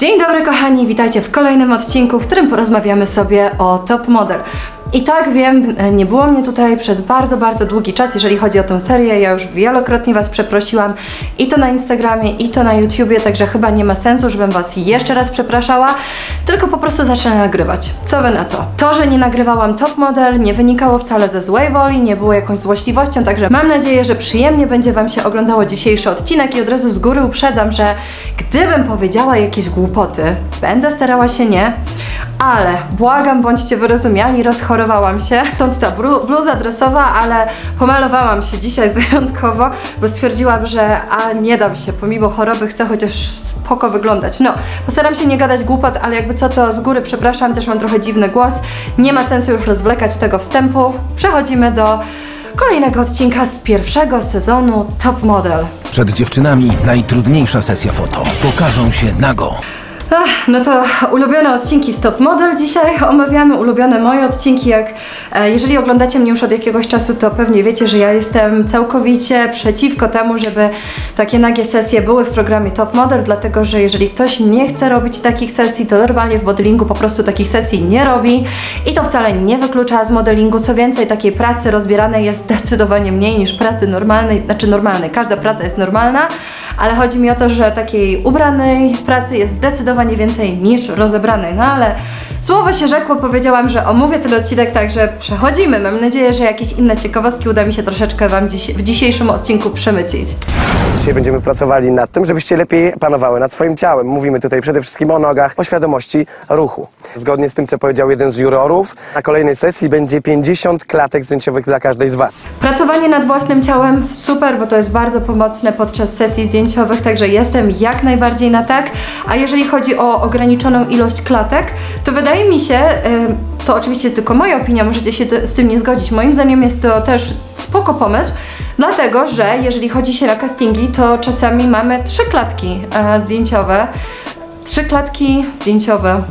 Dzień dobry kochani, witajcie w kolejnym odcinku, w którym porozmawiamy sobie o top model. I tak wiem, e, nie było mnie tutaj przez bardzo, bardzo długi czas, jeżeli chodzi o tę serię. Ja już wielokrotnie Was przeprosiłam i to na Instagramie, i to na YouTubie, także chyba nie ma sensu, żebym Was jeszcze raz przepraszała, tylko po prostu zacznę nagrywać. Co Wy na to? To, że nie nagrywałam top model, nie wynikało wcale ze złej woli, nie było jakąś złośliwością, także mam nadzieję, że przyjemnie będzie Wam się oglądało dzisiejszy odcinek i od razu z góry uprzedzam, że gdybym powiedziała jakieś głupoty, będę starała się nie, ale błagam, bądźcie wyrozumiali, rozchorowałam się. Stąd ta bluza dresowa, ale pomalowałam się dzisiaj wyjątkowo, bo stwierdziłam, że a nie dam się, pomimo choroby chcę chociaż spoko wyglądać. No, postaram się nie gadać głupot, ale jakby co to z góry przepraszam, też mam trochę dziwny głos. Nie ma sensu już rozwlekać tego wstępu. Przechodzimy do kolejnego odcinka z pierwszego sezonu Top Model. Przed dziewczynami najtrudniejsza sesja foto. Pokażą się nago. Ach, no to ulubione odcinki Stop Model dzisiaj. Omawiamy, ulubione moje odcinki, jak e, jeżeli oglądacie mnie już od jakiegoś czasu, to pewnie wiecie, że ja jestem całkowicie przeciwko temu, żeby takie nagie sesje były w programie Top Model, dlatego że jeżeli ktoś nie chce robić takich sesji, to normalnie w modelingu po prostu takich sesji nie robi i to wcale nie wyklucza z modelingu, co więcej, takiej pracy rozbieranej jest zdecydowanie mniej niż pracy normalnej, znaczy normalnej, każda praca jest normalna, ale chodzi mi o to, że takiej ubranej pracy jest zdecydowanie więcej niż rozebranej. No ale słowo się rzekło, powiedziałam, że omówię ten odcinek, także przechodzimy. Mam nadzieję, że jakieś inne ciekawostki uda mi się troszeczkę Wam dziś, w dzisiejszym odcinku przemycić. Dzisiaj będziemy pracowali nad tym, żebyście lepiej panowały nad swoim ciałem. Mówimy tutaj przede wszystkim o nogach, o świadomości ruchu. Zgodnie z tym, co powiedział jeden z jurorów, na kolejnej sesji będzie 50 klatek zdjęciowych dla każdej z Was. Pracowanie nad własnym ciałem super, bo to jest bardzo pomocne podczas sesji zdjęciowych, także jestem jak najbardziej na tak. A jeżeli chodzi o ograniczoną ilość klatek, to wydaje mi się, ym, to oczywiście tylko moja opinia, możecie się z tym nie zgodzić. Moim zdaniem jest to też spoko pomysł, dlatego że jeżeli chodzi się na castingi, to czasami mamy trzy klatki e, zdjęciowe. Trzy klatki zdjęciowe.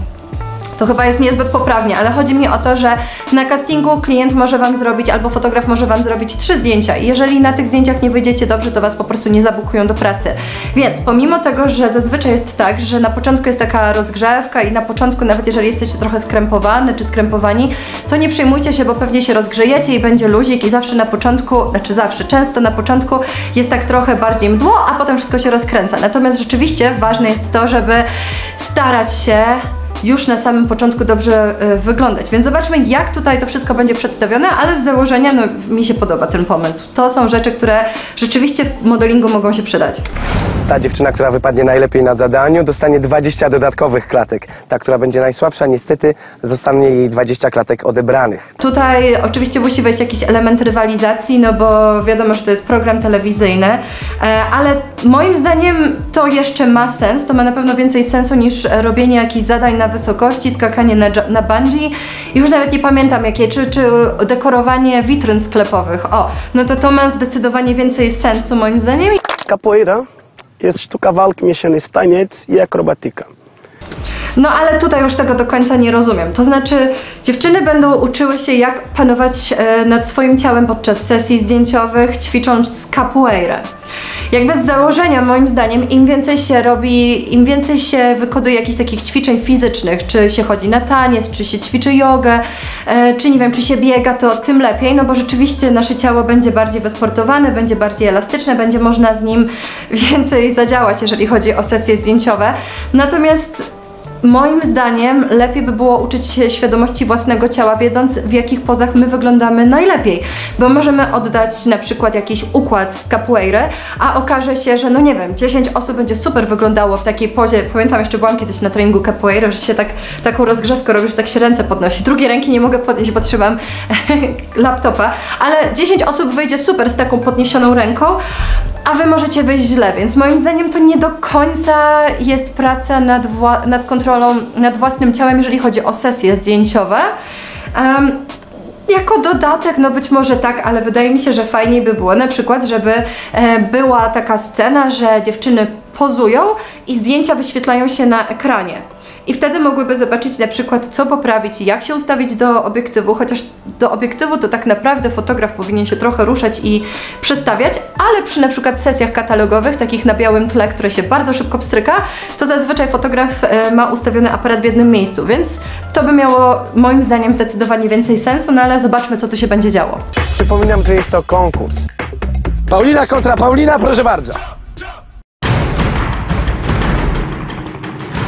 To chyba jest niezbyt poprawnie, ale chodzi mi o to, że na castingu klient może Wam zrobić albo fotograf może Wam zrobić trzy zdjęcia i jeżeli na tych zdjęciach nie wyjdziecie dobrze, to Was po prostu nie zabukują do pracy. Więc pomimo tego, że zazwyczaj jest tak, że na początku jest taka rozgrzewka i na początku nawet jeżeli jesteście trochę skrępowane czy skrępowani, to nie przejmujcie się, bo pewnie się rozgrzejecie i będzie luzik i zawsze na początku, znaczy zawsze, często na początku jest tak trochę bardziej mdło, a potem wszystko się rozkręca. Natomiast rzeczywiście ważne jest to, żeby starać się już na samym początku dobrze e, wyglądać. Więc zobaczmy, jak tutaj to wszystko będzie przedstawione, ale z założenia no, mi się podoba ten pomysł. To są rzeczy, które rzeczywiście w modelingu mogą się przydać. Ta dziewczyna, która wypadnie najlepiej na zadaniu, dostanie 20 dodatkowych klatek. Ta, która będzie najsłabsza, niestety zostanie jej 20 klatek odebranych. Tutaj oczywiście musi wejść jakiś element rywalizacji, no bo wiadomo, że to jest program telewizyjny, e, ale moim zdaniem to jeszcze ma sens, to ma na pewno więcej sensu niż robienie jakichś zadań na wysokości, skakanie na, na bungee. Już nawet nie pamiętam jakie, czy, czy dekorowanie witryn sklepowych. O, no to to ma zdecydowanie więcej sensu moim zdaniem. Capoeira jest sztuka walki mieszanej taniec i akrobatyka. No ale tutaj już tego do końca nie rozumiem. To znaczy, dziewczyny będą uczyły się, jak panować e, nad swoim ciałem podczas sesji zdjęciowych, ćwicząc capoeirę. Jakby z założenia, moim zdaniem, im więcej się robi, im więcej się wykonuje jakichś takich ćwiczeń fizycznych, czy się chodzi na taniec, czy się ćwiczy jogę, e, czy nie wiem, czy się biega, to tym lepiej, no bo rzeczywiście nasze ciało będzie bardziej wysportowane, będzie bardziej elastyczne, będzie można z nim więcej zadziałać, jeżeli chodzi o sesje zdjęciowe. Natomiast Moim zdaniem lepiej by było uczyć się świadomości własnego ciała, wiedząc w jakich pozach my wyglądamy najlepiej, bo możemy oddać na przykład jakiś układ z capoeiry, a okaże się, że no nie wiem, 10 osób będzie super wyglądało w takiej pozie. Pamiętam jeszcze byłam kiedyś na treningu capoeiry, że się tak, taką rozgrzewkę robi, że tak się ręce podnosi. Drugiej ręki nie mogę podnieść, bo trzymam laptopa, ale 10 osób wyjdzie super z taką podniesioną ręką, a wy możecie wyjść źle, więc moim zdaniem to nie do końca jest praca nad, nad kontrolą nad własnym ciałem, jeżeli chodzi o sesje zdjęciowe. Em, jako dodatek, no być może tak, ale wydaje mi się, że fajniej by było na przykład, żeby e, była taka scena, że dziewczyny pozują i zdjęcia wyświetlają się na ekranie. I wtedy mogłyby zobaczyć na przykład, co poprawić i jak się ustawić do obiektywu, chociaż do obiektywu to tak naprawdę fotograf powinien się trochę ruszać i przestawiać, ale przy na przykład sesjach katalogowych, takich na białym tle, które się bardzo szybko pstryka, to zazwyczaj fotograf e, ma ustawiony aparat w jednym miejscu, więc to by miało moim zdaniem zdecydowanie więcej sensu, no ale zobaczmy, co tu się będzie działo. Przypominam, że jest to konkurs. Paulina kontra Paulina, proszę bardzo.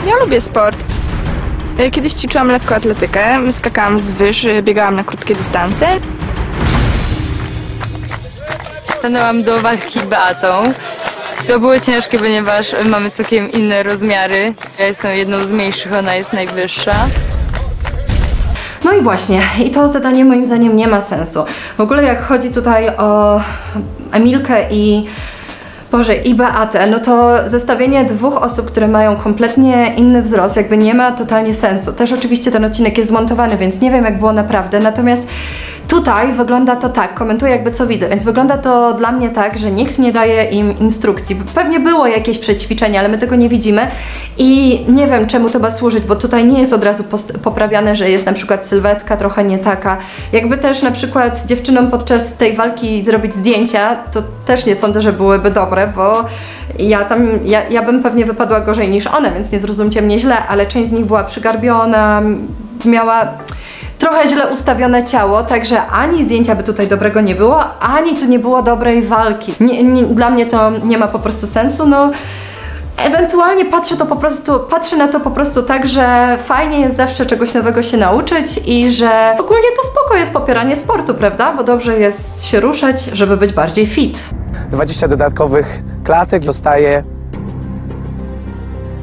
Ja lubię sport. E, Kiedyś ćwiczyłam lekkoatletykę, skakałam z wyż, e, biegałam na krótkie dystanse. Stanęłam do walki z Beatą. To było ciężkie, ponieważ mamy całkiem inne rozmiary. Ja jestem jedną z mniejszych, ona jest najwyższa. No i właśnie, i to zadanie moim zdaniem nie ma sensu. W ogóle jak chodzi tutaj o Emilkę i Boże, i Beatę, no to zestawienie dwóch osób, które mają kompletnie inny wzrost, jakby nie ma totalnie sensu. Też oczywiście ten odcinek jest zmontowany, więc nie wiem jak było naprawdę, natomiast tutaj wygląda to tak, komentuję jakby co widzę, więc wygląda to dla mnie tak, że nikt nie daje im instrukcji. Pewnie było jakieś przećwiczenie, ale my tego nie widzimy i nie wiem czemu to ma służyć, bo tutaj nie jest od razu poprawiane, że jest na przykład sylwetka trochę nie taka. Jakby też na przykład dziewczynom podczas tej walki zrobić zdjęcia, to też nie sądzę, że byłyby dobre, bo ja tam, ja, ja bym pewnie wypadła gorzej niż one, więc nie zrozumcie mnie źle, ale część z nich była przygarbiona, miała trochę źle ustawione ciało, także ani zdjęcia by tutaj dobrego nie było, ani tu nie było dobrej walki. Nie, nie, dla mnie to nie ma po prostu sensu, no. Ewentualnie patrzę, to po prostu, patrzę na to po prostu tak, że fajnie jest zawsze czegoś nowego się nauczyć i że ogólnie to spoko jest popieranie sportu, prawda? Bo dobrze jest się ruszać, żeby być bardziej fit. 20 dodatkowych klatek dostaje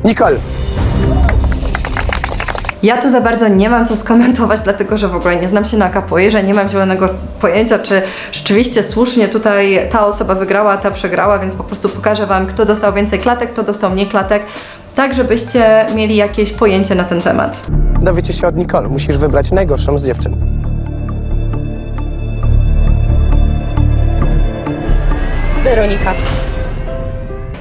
Nicole. Ja tu za bardzo nie mam co skomentować, dlatego że w ogóle nie znam się na capoeirze, nie mam zielonego pojęcia, czy rzeczywiście słusznie tutaj ta osoba wygrała, ta przegrała, więc po prostu pokażę Wam, kto dostał więcej klatek, kto dostał mniej klatek, tak żebyście mieli jakieś pojęcie na ten temat. Dowiecie się od Nicole. Musisz wybrać najgorszą z dziewczyn. Weronika.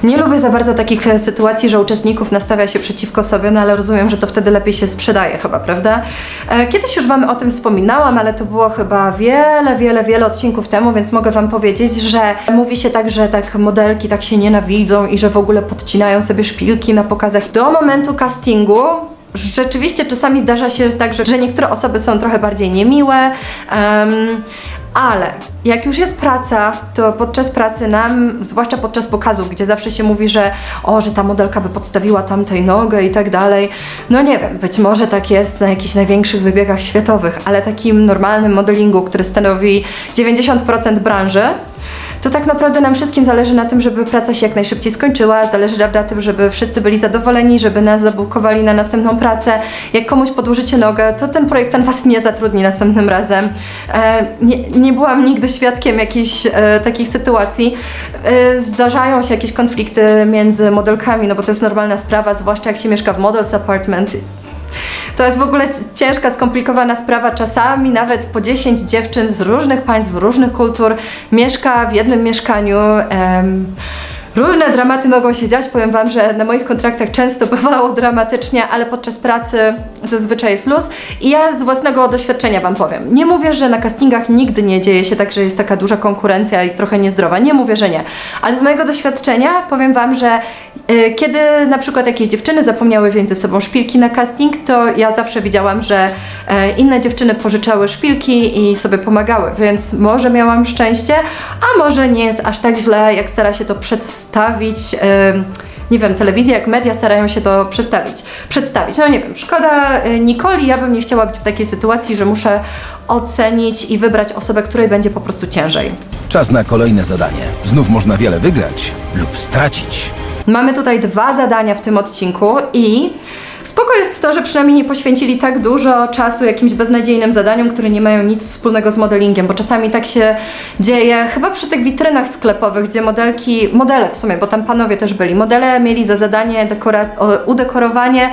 Nie lubię za bardzo takich e, sytuacji, że uczestników nastawia się przeciwko sobie, no ale rozumiem, że to wtedy lepiej się sprzedaje chyba, prawda? E, Kiedyś już Wam o tym wspominałam, ale to było chyba wiele, wiele, wiele odcinków temu, więc mogę Wam powiedzieć, że mówi się tak, że tak modelki tak się nienawidzą i że w ogóle podcinają sobie szpilki na pokazach. Do momentu castingu Rzeczywiście czasami zdarza się tak, że, niektóre osoby są trochę bardziej niemiłe, em, ale jak już jest praca, to podczas pracy nam, zwłaszcza podczas pokazu, gdzie zawsze się mówi, że o, że ta modelka by podstawiła tamtej nogę i tak dalej. No nie wiem, być może tak jest na jakichś największych wybiegach światowych, ale takim normalnym modelingu, który stanowi 90% branży, to tak naprawdę nam wszystkim zależy na tym, żeby praca się jak najszybciej skończyła, zależy nam na tym, żeby wszyscy byli zadowoleni, żeby nas zabukowali na następną pracę. Jak komuś podłożycie nogę, to ten projektant Was nie zatrudni następnym razem. E, nie, nie byłam nigdy świadkiem jakichś e, takich sytuacji. E, zdarzają się jakieś konflikty między modelkami, no bo to jest normalna sprawa, zwłaszcza jak się mieszka w models apartment. To jest w ogóle ciężka, skomplikowana sprawa. Czasami nawet po 10 dziewczyn z różnych państw, różnych kultur mieszka w jednym mieszkaniu. em, Różne dramaty mogą się dziać. Powiem Wam, że na moich kontraktach często bywało dramatycznie, ale podczas pracy zazwyczaj jest luz. I ja z własnego doświadczenia Wam powiem. Nie mówię, że na castingach nigdy nie dzieje się tak, że jest taka duża konkurencja i trochę niezdrowa. Nie mówię, że nie. Ale z mojego doświadczenia powiem Wam, że y, kiedy na przykład jakieś dziewczyny zapomniały wziąć ze sobą szpilki na casting, to ja zawsze widziałam, że e, inne dziewczyny pożyczały szpilki i sobie pomagały, więc może miałam szczęście, a może nie jest aż tak źle, jak stara się to przedstawić. Em, nie wiem, telewizja jak media starają się to przedstawić. przedstawić. No nie wiem, szkoda y, Nikoli, ja bym nie chciała być w takiej sytuacji, że muszę ocenić i wybrać osobę, której będzie po prostu ciężej. Czas na kolejne zadanie. Znów można wiele wygrać lub stracić. Mamy tutaj dwa zadania w tym odcinku i spoko jest to, że przynajmniej nie poświęcili tak dużo czasu jakimś beznadziejnym zadaniom, które nie mają nic wspólnego z modelingiem, bo czasami tak się dzieje, chyba przy tych witrynach sklepowych, gdzie modelki, modele w sumie, bo tam panowie też byli, modele mieli za zadanie dekora- o- udekorowanie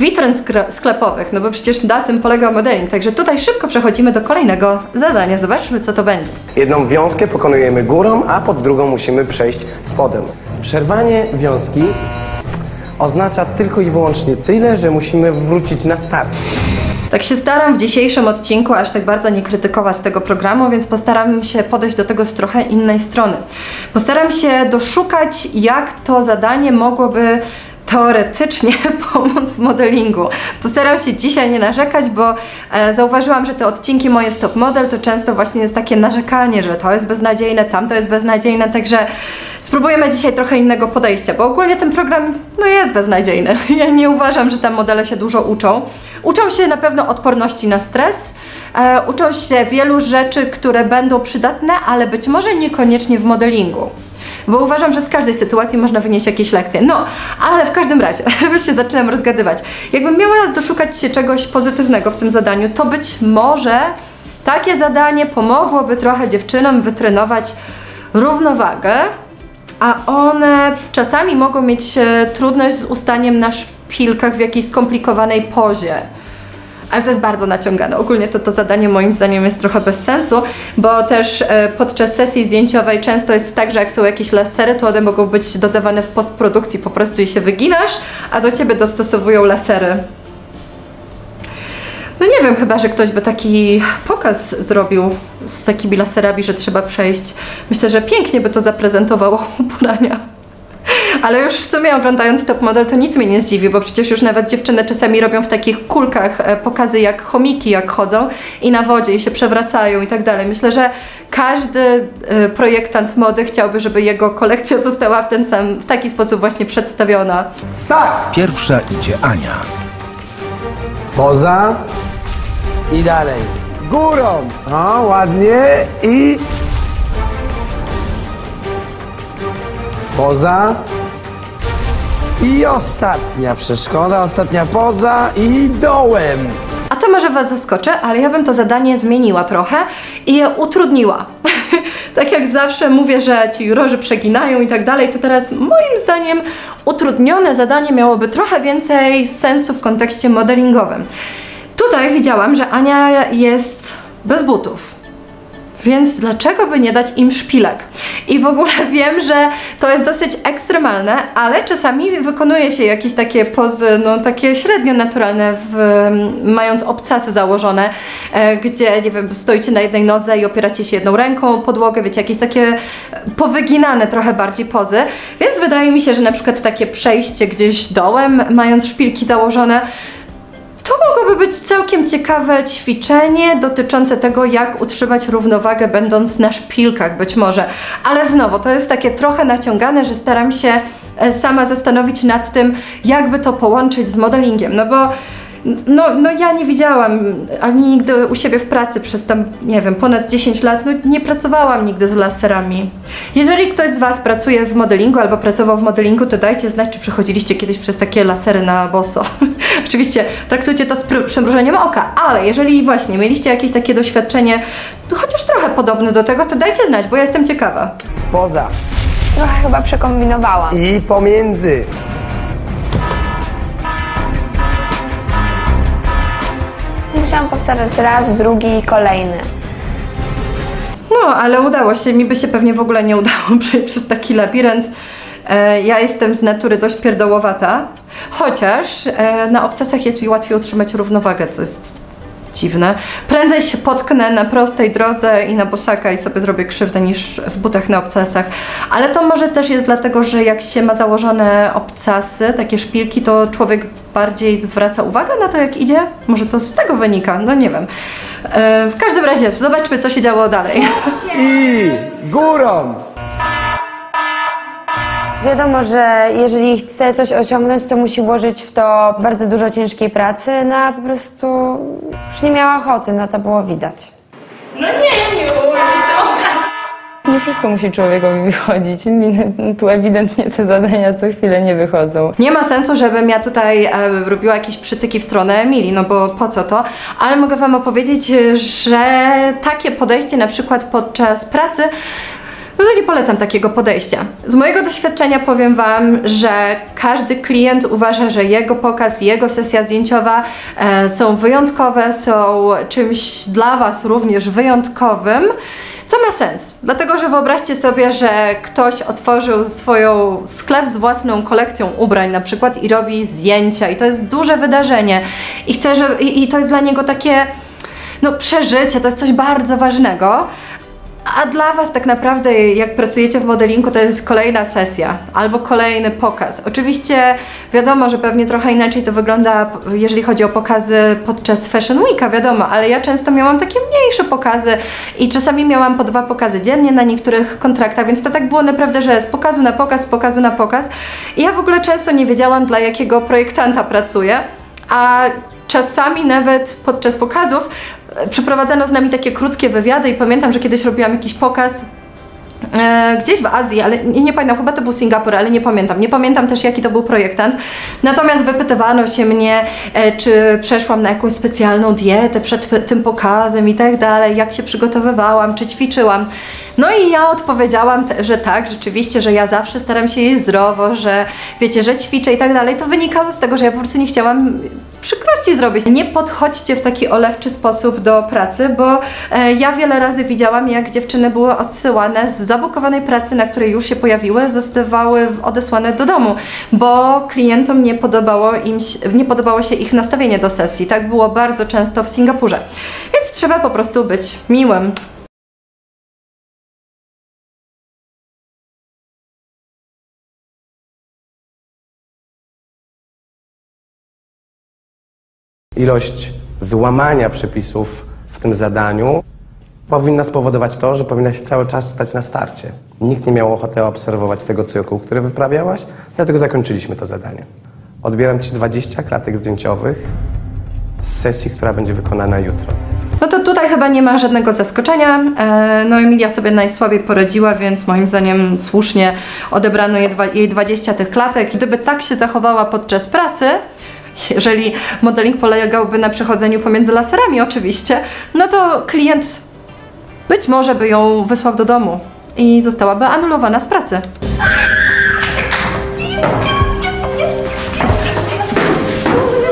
witryn sklepowych, no bo przecież na tym polega modeling, także tutaj szybko przechodzimy do kolejnego zadania, zobaczmy co to będzie. Jedną wiązkę pokonujemy górą, a pod drugą musimy przejść spodem. Przerwanie wiązki oznacza tylko i wyłącznie tyle, że musimy wrócić na start. Tak się staram w dzisiejszym odcinku aż tak bardzo nie krytykować tego programu, więc postaram się podejść do tego z trochę innej strony. Postaram się doszukać, jak to zadanie mogłoby teoretycznie pomóc w modelingu. Postaram się dzisiaj nie narzekać, bo e, zauważyłam, że te odcinki moje Stop Model to często właśnie jest takie narzekanie, że to jest beznadziejne, tamto jest beznadziejne, także spróbujemy dzisiaj trochę innego podejścia, bo ogólnie ten program no jest beznadziejny. Ja nie uważam, że tam modele się dużo uczą. Uczą się na pewno odporności na stres, e, uczą się wielu rzeczy, które będą przydatne, ale być może niekoniecznie w modelingu bo uważam, że z każdej sytuacji można wynieść jakieś lekcje. No, ale w każdym razie, już się zaczynam rozgadywać. Jakbym miała doszukać się czegoś pozytywnego w tym zadaniu, to być może takie zadanie pomogłoby trochę dziewczynom wytrenować równowagę, a one czasami mogą mieć e, trudność z ustaniem na szpilkach w jakiejś skomplikowanej pozie ale to jest bardzo naciągane. Ogólnie to, to zadanie moim zdaniem jest trochę bez sensu, bo też e, podczas sesji zdjęciowej często jest tak, że jak są jakieś lasery, to one mogą być dodawane w postprodukcji po prostu i się wyginasz, a do Ciebie dostosowują lasery. No nie wiem, chyba, że ktoś by taki pokaz zrobił z takimi laserami, że trzeba przejść. Myślę, że pięknie by to zaprezentowało ubrania. Ale już w sumie oglądając Top Model to nic mnie nie zdziwi, bo przecież już nawet dziewczyny czasami robią w takich kulkach e, pokazy jak chomiki jak chodzą i na wodzie i się przewracają i tak dalej. Myślę, że każdy e, projektant mody chciałby, żeby jego kolekcja została w ten sam, w taki sposób właśnie przedstawiona. Start! Pierwsza idzie Ania. Poza i dalej. Górą. O, ładnie i... Poza. I ostatnia przeszkoda, ostatnia poza i dołem. A to może Was zaskoczy, ale ja bym to zadanie zmieniła trochę i je utrudniła. tak jak zawsze mówię, że ci jurorzy przeginają i tak dalej, to teraz moim zdaniem utrudnione zadanie miałoby trochę więcej sensu w kontekście modelingowym. Tutaj widziałam, że Ania jest bez butów. Więc dlaczego by nie dać im szpilek? I w ogóle wiem, że to jest dosyć ekstremalne, ale czasami wykonuje się jakieś takie pozy, no takie średnio naturalne, w, mając obcasy założone, e, gdzie, nie wiem, stoicie na jednej nodze i opieracie się jedną ręką podłogę, wiecie, jakieś takie powyginane trochę bardziej pozy. Więc wydaje mi się, że na przykład takie przejście gdzieś dołem, mając szpilki założone, mogłoby być całkiem ciekawe ćwiczenie dotyczące tego, jak utrzymać równowagę będąc na szpilkach być może. Ale znowu, to jest takie trochę naciągane, że staram się e, sama zastanowić nad tym, jakby to połączyć z modelingiem, no bo no, no ja nie widziałam ani nigdy u siebie w pracy przez tam, nie wiem, ponad 10 lat, no nie pracowałam nigdy z laserami. Jeżeli ktoś z Was pracuje w modelingu albo pracował w modelingu, to dajcie znać, czy przechodziliście kiedyś przez takie lasery na boso. Oczywiście traktujcie to z przymrużeniem oka, ale jeżeli właśnie mieliście jakieś takie doświadczenie, to chociaż trochę podobne do tego, to dajcie znać, bo ja jestem ciekawa. Poza Trochę chyba przekombinowałam. i pomiędzy. Musiałam powtarzać raz, drugi i kolejny. No, ale udało się. Mi by się pewnie w ogóle nie udało przejść przez taki labirynt. E, ja jestem z natury dość pierdołowata, chociaż e, na obcasach jest mi łatwiej utrzymać równowagę, co jest dziwne. Prędzej się potknę na prostej drodze i na bosaka i sobie zrobię krzywdę niż w butach na obcasach. Ale to może też jest dlatego, że jak się ma założone obcasy, takie szpilki, to człowiek bardziej zwraca uwagę na to, jak idzie. Może to z tego wynika, no nie wiem. E, w każdym razie, zobaczmy, co się działo dalej. I górą. Wiadomo, że jeżeli chce coś osiągnąć, to musi włożyć w to bardzo dużo ciężkiej pracy, no a po prostu już nie miała ochoty, no to było widać. Nie wszystko musi człowiekowi wychodzić. Mi tu ewidentnie te zadania co chwilę nie wychodzą. Nie ma sensu, żebym ja tutaj e, robiła jakieś przytyki w stronę Emilii, no bo po co to? Ale mogę Wam opowiedzieć, że takie podejście na przykład podczas pracy no to nie polecam takiego podejścia. Z mojego doświadczenia powiem Wam, że każdy klient uważa, że jego pokaz, jego sesja zdjęciowa e, są wyjątkowe, są czymś dla Was również wyjątkowym, co ma sens, dlatego że wyobraźcie sobie, że ktoś otworzył swoją sklep z własną kolekcją ubrań na przykład i robi zdjęcia i to jest duże wydarzenie i chce, że i, i to jest dla niego takie no przeżycie, to jest coś bardzo ważnego. A dla Was tak naprawdę, jak pracujecie w modelingu, to jest kolejna sesja albo kolejny pokaz. Oczywiście wiadomo, że pewnie trochę inaczej to wygląda, jeżeli chodzi o pokazy podczas Fashion Weeka, wiadomo, ale ja często miałam takie mniejsze pokazy i czasami miałam po dwa pokazy dziennie na niektórych kontraktach, więc to tak było naprawdę, że z pokazu na pokaz, z pokazu na pokaz. I ja w ogóle często nie wiedziałam, dla jakiego projektanta pracuję, a czasami nawet podczas pokazów e, przeprowadzano z nami takie krótkie wywiady i pamiętam, że kiedyś robiłam jakiś pokaz e, gdzieś w Azji, ale nie, nie pamiętam, chyba to był Singapur, ale nie pamiętam. Nie pamiętam też jaki to był projektant. Natomiast wypytywano się mnie, e, czy przeszłam na jakąś specjalną dietę przed tym pokazem i tak dalej, jak się przygotowywałam, czy ćwiczyłam. No i ja odpowiedziałam, że tak, rzeczywiście, że ja zawsze staram się jeść zdrowo, że wiecie, że ćwiczę i tak dalej. To wynikało z tego, że ja po prostu nie chciałam przykrości zrobić. Nie podchodźcie w taki olewczy sposób do pracy, bo e, ja wiele razy widziałam, jak dziewczyny były odsyłane z zabukowanej pracy, na której już się pojawiły, zostawały odesłane do domu, bo klientom nie podobało, im, nie podobało się ich nastawienie do sesji. Tak było bardzo często w Singapurze. Więc trzeba po prostu być miłym. Ilość złamania przepisów w tym zadaniu powinna spowodować to, że powinnaś cały czas stać na starcie. Nikt nie miał ochoty obserwować tego cyrku, który wyprawiałaś, dlatego zakończyliśmy to zadanie. Odbieram Ci 20 klatek zdjęciowych z sesji, która będzie wykonana jutro. No to tutaj chyba nie ma żadnego zaskoczenia. E, No Emilia sobie najsłabiej poradziła, więc moim zdaniem słusznie odebrano jej dwa- jej 20 tych klatek. Gdyby tak się zachowała podczas pracy, jeżeli modeling polegałby na przechodzeniu pomiędzy laserami oczywiście, no to klient być może by ją wysłał do domu i zostałaby anulowana z pracy.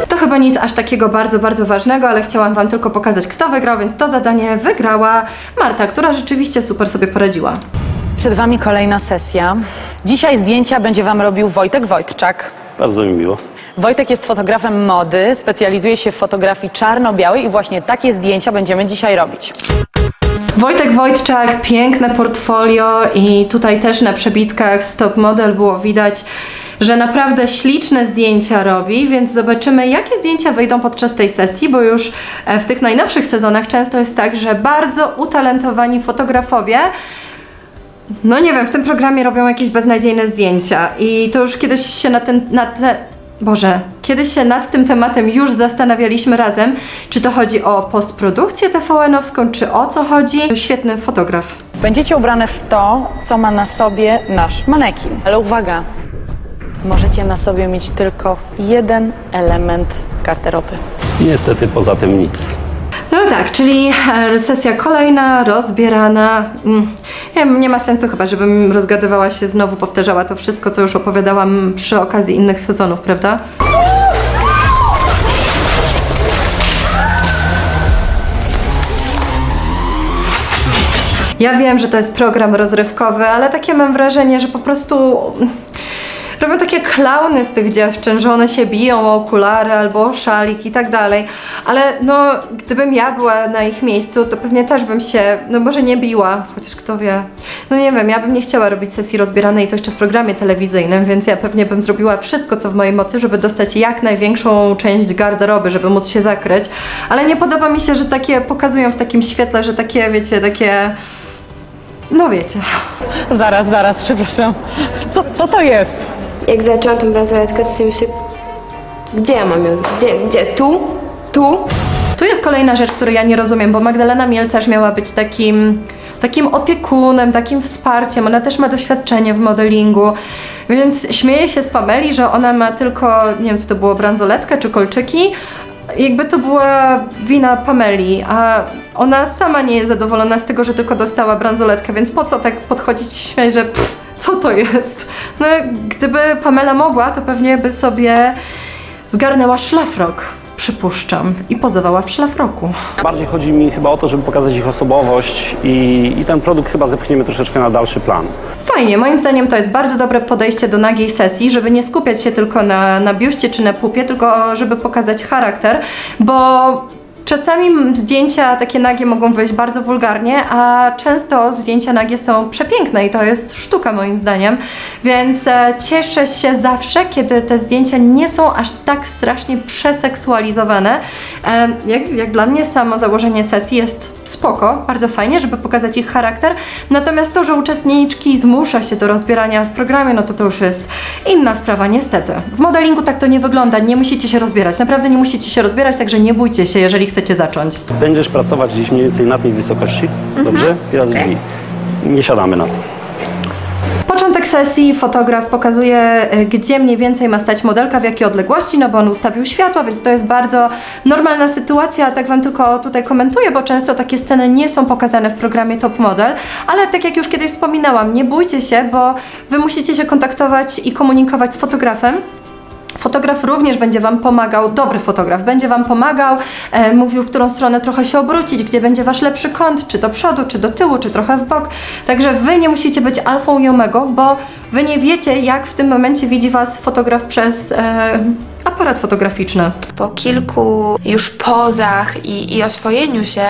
To chyba nic aż takiego bardzo, bardzo ważnego, ale chciałam Wam tylko pokazać, kto wygrał, więc to zadanie wygrała Marta, która rzeczywiście super sobie poradziła. Przed Wami kolejna sesja. Dzisiaj zdjęcia będzie Wam robił Wojtek Wojtczak. Bardzo mi miło. Wojtek jest fotografem mody, specjalizuje się w fotografii czarno-białej i właśnie takie zdjęcia będziemy dzisiaj robić. Wojtek Wojtczak, piękne portfolio i tutaj też na przebitkach Stop Model było widać, że naprawdę śliczne zdjęcia robi, więc zobaczymy jakie zdjęcia wyjdą podczas tej sesji, bo już e, w tych najnowszych sezonach często jest tak, że bardzo utalentowani fotografowie no nie wiem, w tym programie robią jakieś beznadziejne zdjęcia i to już kiedyś się na ten, na te, Boże, kiedyś się nad tym tematem już zastanawialiśmy razem, czy to chodzi o postprodukcję TVN-owską, czy o co chodzi. Świetny fotograf. Będziecie ubrane w to, co ma na sobie nasz manekin. Ale uwaga, możecie na sobie mieć tylko jeden element garderoby. I niestety poza tym nic. No tak, czyli e, sesja kolejna, rozbierana. Mm, Nie, ma sensu chyba, żebym rozgadywała się znowu, powtarzała to wszystko, co już opowiadałam przy okazji innych sezonów, prawda? Ja wiem, że to jest program rozrywkowy, ale takie mam wrażenie, że po prostu robią takie klauny z tych dziewczyn, że one się biją o okulary albo o szalik i tak dalej. Ale no, gdybym ja była na ich miejscu, to pewnie też bym się, no może nie biła, chociaż kto wie. No nie wiem, ja bym nie chciała robić sesji rozbieranej to jeszcze w programie telewizyjnym, więc ja pewnie bym zrobiła wszystko, co w mojej mocy, żeby dostać jak największą część garderoby, żeby móc się zakryć. Ale nie podoba mi się, że takie pokazują w takim świetle, że takie, wiecie, takie... No wiecie. Zaraz, zaraz, przepraszam. Co, co to jest? Jak zaczęłam tą bransoletkę, to sobie myślę, gdzie ja mam ją? Gdzie, gdzie? Tu? Tu? Tu jest kolejna rzecz, której ja nie rozumiem, bo Magdalena Mielcarz miała być takim, takim opiekunem, takim wsparciem. Ona też ma doświadczenie w modelingu, więc śmieję się z Pameli, że ona ma tylko, nie wiem co to było, bransoletkę czy kolczyki. Jakby to była wina Pameli, a ona sama nie jest zadowolona z tego, że tylko dostała bransoletkę, więc po co tak podchodzić i śmiać, że pff, co to jest? No gdyby Pamela mogła, to pewnie by sobie zgarnęła szlafrok przypuszczam, i pozowała w szlafroku. Bardziej chodzi mi chyba o to, żeby pokazać ich osobowość i, i ten produkt chyba zepchniemy troszeczkę na dalszy plan. Fajnie, moim zdaniem to jest bardzo dobre podejście do nagiej sesji, żeby nie skupiać się tylko na, na biuście czy na pupie, tylko żeby pokazać charakter, bo Czasami zdjęcia takie nagie mogą wyjść bardzo wulgarnie, a często zdjęcia nagie są przepiękne i to jest sztuka moim zdaniem, więc e, cieszę się zawsze, kiedy te zdjęcia nie są aż tak strasznie przeseksualizowane. E, jak, jak dla mnie samo założenie sesji jest spoko, bardzo fajnie, żeby pokazać ich charakter, natomiast to, że uczestniczki zmusza się do rozbierania w programie, no to to już jest inna sprawa niestety. W modelingu tak to nie wygląda, nie musicie się rozbierać, naprawdę nie musicie się rozbierać, także nie bójcie się, jeżeli chcecie zacząć. Będziesz pracować gdzieś mniej więcej na tej wysokości, dobrze? I raz drzwi. Nie siadamy na tym. Początek sesji fotograf pokazuje, y, gdzie mniej więcej ma stać modelka, w jakiej odległości, no bo on ustawił światła, więc to jest bardzo normalna sytuacja, tak Wam tylko tutaj komentuję, bo często takie sceny nie są pokazane w programie Top Model, ale tak jak już kiedyś wspominałam, nie bójcie się, bo Wy musicie się kontaktować i komunikować z fotografem, Fotograf również będzie Wam pomagał, dobry fotograf, będzie Wam pomagał, e, mówił, w którą stronę trochę się obrócić, gdzie będzie Wasz lepszy kąt, czy do przodu, czy do tyłu, czy trochę w bok. Także Wy nie musicie być alfą i omegą, bo Wy nie wiecie, jak w tym momencie widzi Was fotograf przez e, aparat fotograficzny. Po kilku już pozach i, i oswojeniu się,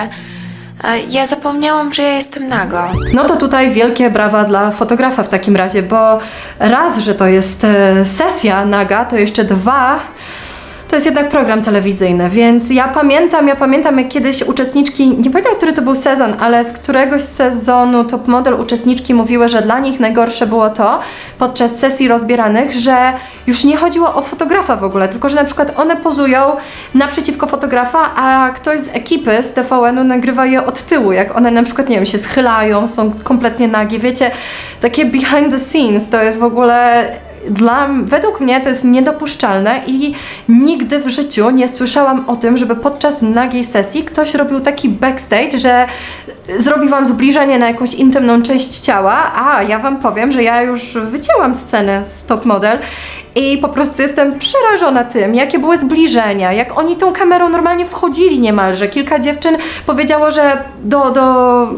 ja zapomniałam, że ja jestem nago. No to tutaj wielkie brawa dla fotografa w takim razie, bo raz, że to jest e, sesja naga, to jeszcze dwa, to jest jednak program telewizyjny, więc ja pamiętam, ja pamiętam jak kiedyś uczestniczki, nie pamiętam, który to był sezon, ale z któregoś sezonu top model uczestniczki mówiły, że dla nich najgorsze było to podczas sesji rozbieranych, że już nie chodziło o fotografa w ogóle, tylko że na przykład one pozują naprzeciwko fotografa, a ktoś z ekipy z TVN-u nagrywa je od tyłu, jak one na przykład, nie wiem, się schylają, są kompletnie nagie, wiecie, takie behind the scenes, to jest w ogóle dla, według mnie to jest niedopuszczalne i nigdy w życiu nie słyszałam o tym, żeby podczas nagiej sesji ktoś robił taki backstage, że zrobi Wam zbliżenie na jakąś intymną część ciała, a ja Wam powiem, że ja już wycięłam scenę z Top Model i po prostu jestem przerażona tym, jakie były zbliżenia, jak oni tą kamerą normalnie wchodzili niemalże. Kilka dziewczyn powiedziało, że do, do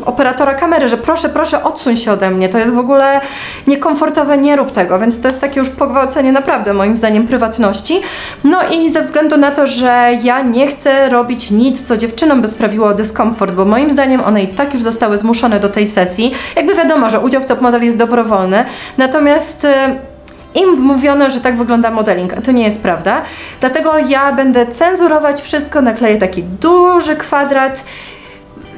operatora kamery, że proszę, proszę odsuń się ode mnie, to jest w ogóle niekomfortowe, nie rób tego, więc to jest takie już pogwałcenie naprawdę moim zdaniem prywatności. No i ze względu na to, że ja nie chcę robić nic, co dziewczynom by sprawiło dyskomfort, bo moim zdaniem one i tak już zostały zmuszone do tej sesji. Jakby wiadomo, że udział w top model jest dobrowolny, natomiast y, im wmówiono, że tak wygląda modeling, a to nie jest prawda. Dlatego ja będę cenzurować wszystko, nakleję taki duży kwadrat,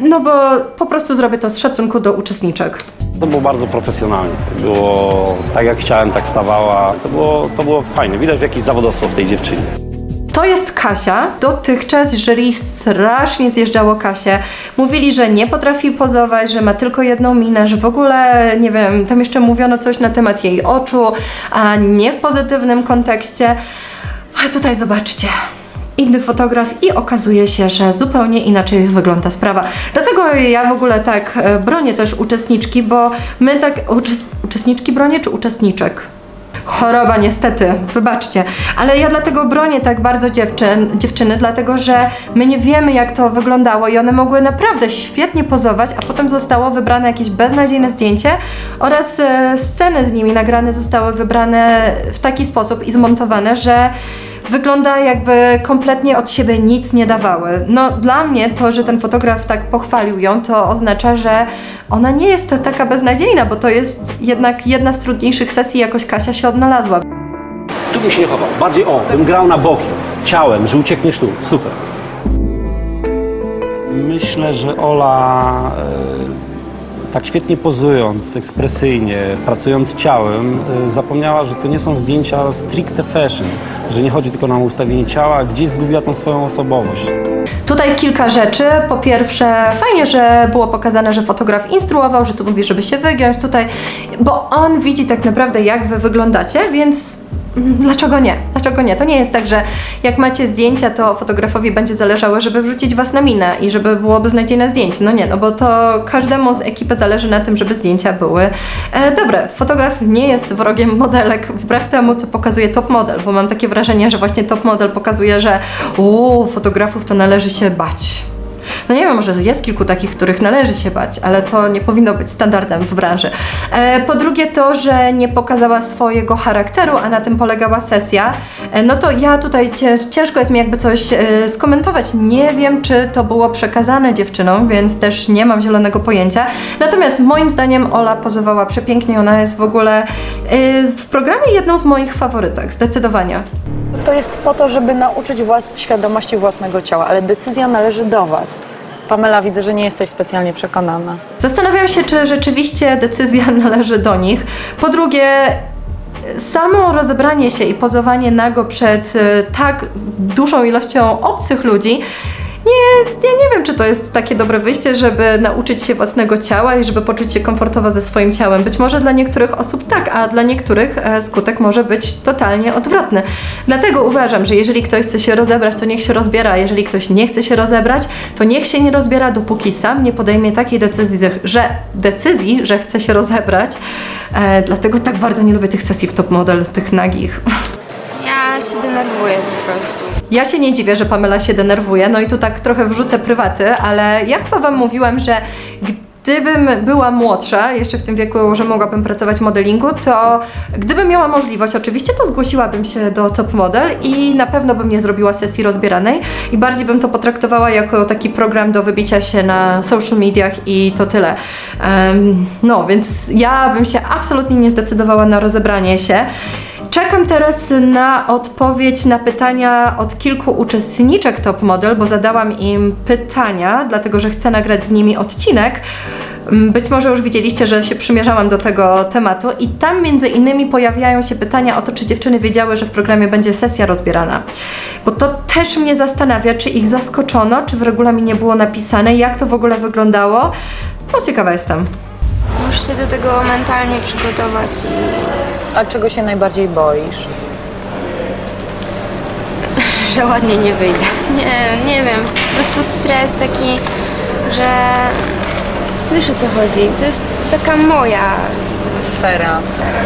no bo po prostu zrobię to z szacunku do uczestniczek. To było bardzo profesjonalnie. To było tak jak chciałem, tak stawała. To było, to było fajne. Widać jakiś zawodowstwo w tej dziewczynie. To jest Kasia. Dotychczas jury strasznie zjeżdżało Kasię. Mówili, że nie potrafi pozować, że ma tylko jedną minę, że w ogóle, nie wiem, tam jeszcze mówiono coś na temat jej oczu, a nie w pozytywnym kontekście. Ale tutaj zobaczcie. Inny fotograf i okazuje się, że zupełnie inaczej wygląda sprawa. Dlatego ja w ogóle tak e, bronię też uczestniczki, bo my tak... Uczes, uczestniczki bronię czy uczestniczek? Choroba niestety, wybaczcie. Ale ja dlatego bronię tak bardzo dziewczyn, dziewczyny, dlatego że my nie wiemy jak to wyglądało i one mogły naprawdę świetnie pozować, a potem zostało wybrane jakieś beznadziejne zdjęcie oraz e, sceny z nimi nagrane zostały wybrane w taki sposób i zmontowane, że wygląda jakby kompletnie od siebie nic nie dawały. No dla mnie to, że ten fotograf tak pochwalił ją, to oznacza, że ona nie jest taka beznadziejna, bo to jest jednak jedna z trudniejszych sesji, jakoś Kasia się odnalazła. Tu się nie chował. Bardziej o, bym grał na boki. Ciałem, że uciekniesz tu. Super. Myślę, że Ola e, tak świetnie pozując, ekspresyjnie, pracując ciałem, e, zapomniała, że to nie są zdjęcia stricte fashion, że nie chodzi tylko na ustawienie ciała, gdzieś zgubiła tą swoją osobowość. Tutaj kilka rzeczy. Po pierwsze, fajnie, że było pokazane, że fotograf instruował, że tu mówi, żeby się wygiąć tutaj, bo on widzi tak naprawdę, jak wy wyglądacie, więc Dlaczego nie? Dlaczego nie? To nie jest tak, że jak macie zdjęcia, to fotografowi będzie zależało, żeby wrzucić was na minę i żeby było beznadziejne zdjęcie. No nie, no bo to każdemu z ekipy zależy na tym, żeby zdjęcia były e, dobre. Fotograf nie jest wrogiem modelek, wbrew temu, co pokazuje top model, bo mam takie wrażenie, że właśnie top model pokazuje, że u fotografów to należy się bać. No nie wiem, może jest kilku takich, których należy się bać, ale to nie powinno być standardem w branży. E, po drugie to, że nie pokazała swojego charakteru, a na tym polegała sesja, e, no to ja tutaj ciężko jest mi jakby coś e, skomentować. Nie wiem, czy to było przekazane dziewczynom, więc też nie mam zielonego pojęcia. Natomiast moim zdaniem Ola pozowała przepięknie, ona jest w ogóle e, w programie jedną z moich faworytek, zdecydowanie. To jest po to, żeby nauczyć Was świadomości własnego ciała, ale decyzja należy do Was. Pamela, widzę, że nie jesteś specjalnie przekonana. Zastanawiam się, czy rzeczywiście decyzja należy do nich. Po drugie, samo rozebranie się i pozowanie nago przed e, tak dużą ilością obcych ludzi. Nie, ja nie wiem, czy to jest takie dobre wyjście, żeby nauczyć się własnego ciała i żeby poczuć się komfortowo ze swoim ciałem. Być może dla niektórych osób tak, a dla niektórych e, skutek może być totalnie odwrotny. Dlatego uważam, że jeżeli ktoś chce się rozebrać, to niech się rozbiera, a jeżeli ktoś nie chce się rozebrać, to niech się nie rozbiera, dopóki sam nie podejmie takiej decyzji, że, decyzji, że chce się rozebrać. E, dlatego tak bardzo nie lubię tych sesji w top model, tych nagich. Ja się denerwuję po prostu. Ja się nie dziwię, że Pamela się denerwuje, no i tu tak trochę wrzucę prywaty, ale ja chyba Wam mówiłam, że gdybym była młodsza, jeszcze w tym wieku, że mogłabym pracować w modelingu, to gdybym miała możliwość, oczywiście, to zgłosiłabym się do top model i na pewno bym nie zrobiła sesji rozbieranej i bardziej bym to potraktowała jako taki program do wybicia się na social mediach i to tyle. Em, no, więc ja bym się absolutnie nie zdecydowała na rozebranie się. Czekam teraz na odpowiedź na pytania od kilku uczestniczek Top Model, bo zadałam im pytania, dlatego że chcę nagrać z nimi odcinek. Mm, Być może już widzieliście, że się przymierzałam do tego tematu i tam między innymi pojawiają się pytania o to, czy dziewczyny wiedziały, że w programie będzie sesja rozbierana. Bo to też mnie zastanawia, czy ich zaskoczono, czy w regulaminie było napisane, jak to w ogóle wyglądało. No ciekawa jestem. Muszę się do tego mentalnie przygotować i A czego się najbardziej boisz? że ładnie nie wyjdę. Nie, nie wiem. Po prostu stres taki, że wiesz o co chodzi. To jest taka moja Sfera. sfera.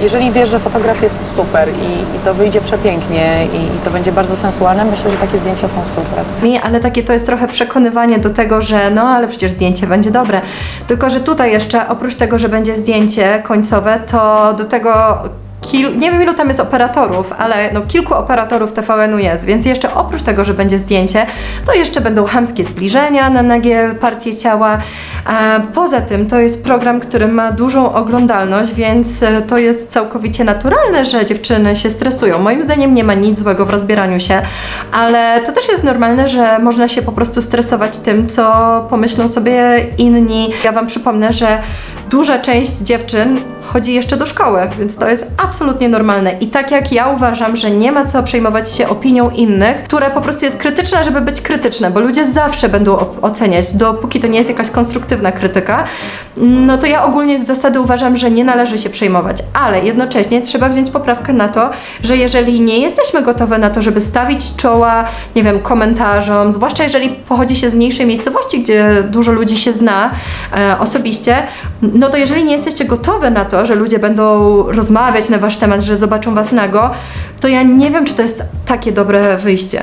Jeżeli wiesz, że fotograf jest super i, i to wyjdzie przepięknie i, i to będzie bardzo sensualne, myślę, że takie zdjęcia są super. Mi, ale takie to jest trochę przekonywanie do tego, że no ale przecież zdjęcie będzie dobre. Tylko, że tutaj jeszcze oprócz tego, że będzie zdjęcie końcowe, to do tego Kil, nie wiem ilu tam jest operatorów, ale no, kilku operatorów TVN-u jest, więc jeszcze oprócz tego, że będzie zdjęcie, to jeszcze będą chamskie zbliżenia na nagie partie ciała. A poza tym to jest program, który ma dużą oglądalność, więc e, to jest całkowicie naturalne, że dziewczyny się stresują. Moim zdaniem nie ma nic złego w rozbieraniu się, ale to też jest normalne, że można się po prostu stresować tym, co pomyślą sobie inni. Ja Wam przypomnę, że duża część dziewczyn chodzi jeszcze do szkoły, więc to jest absolutnie normalne. I tak jak ja uważam, że nie ma co przejmować się opinią innych, która po prostu jest krytyczna, żeby być krytyczna, bo ludzie zawsze będą oceniać, dopóki to nie jest jakaś konstruktywna krytyka, no to ja ogólnie z zasady uważam, że nie należy się przejmować, ale jednocześnie trzeba wziąć poprawkę na to, że jeżeli nie jesteśmy gotowe na to, żeby stawić czoła, nie wiem, komentarzom, zwłaszcza jeżeli pochodzi się z mniejszej miejscowości, gdzie dużo ludzi się zna e, osobiście, no to jeżeli nie jesteście gotowe na to, że ludzie będą rozmawiać na wasz temat, że zobaczą was nago, to ja nie wiem, czy to jest takie dobre wyjście.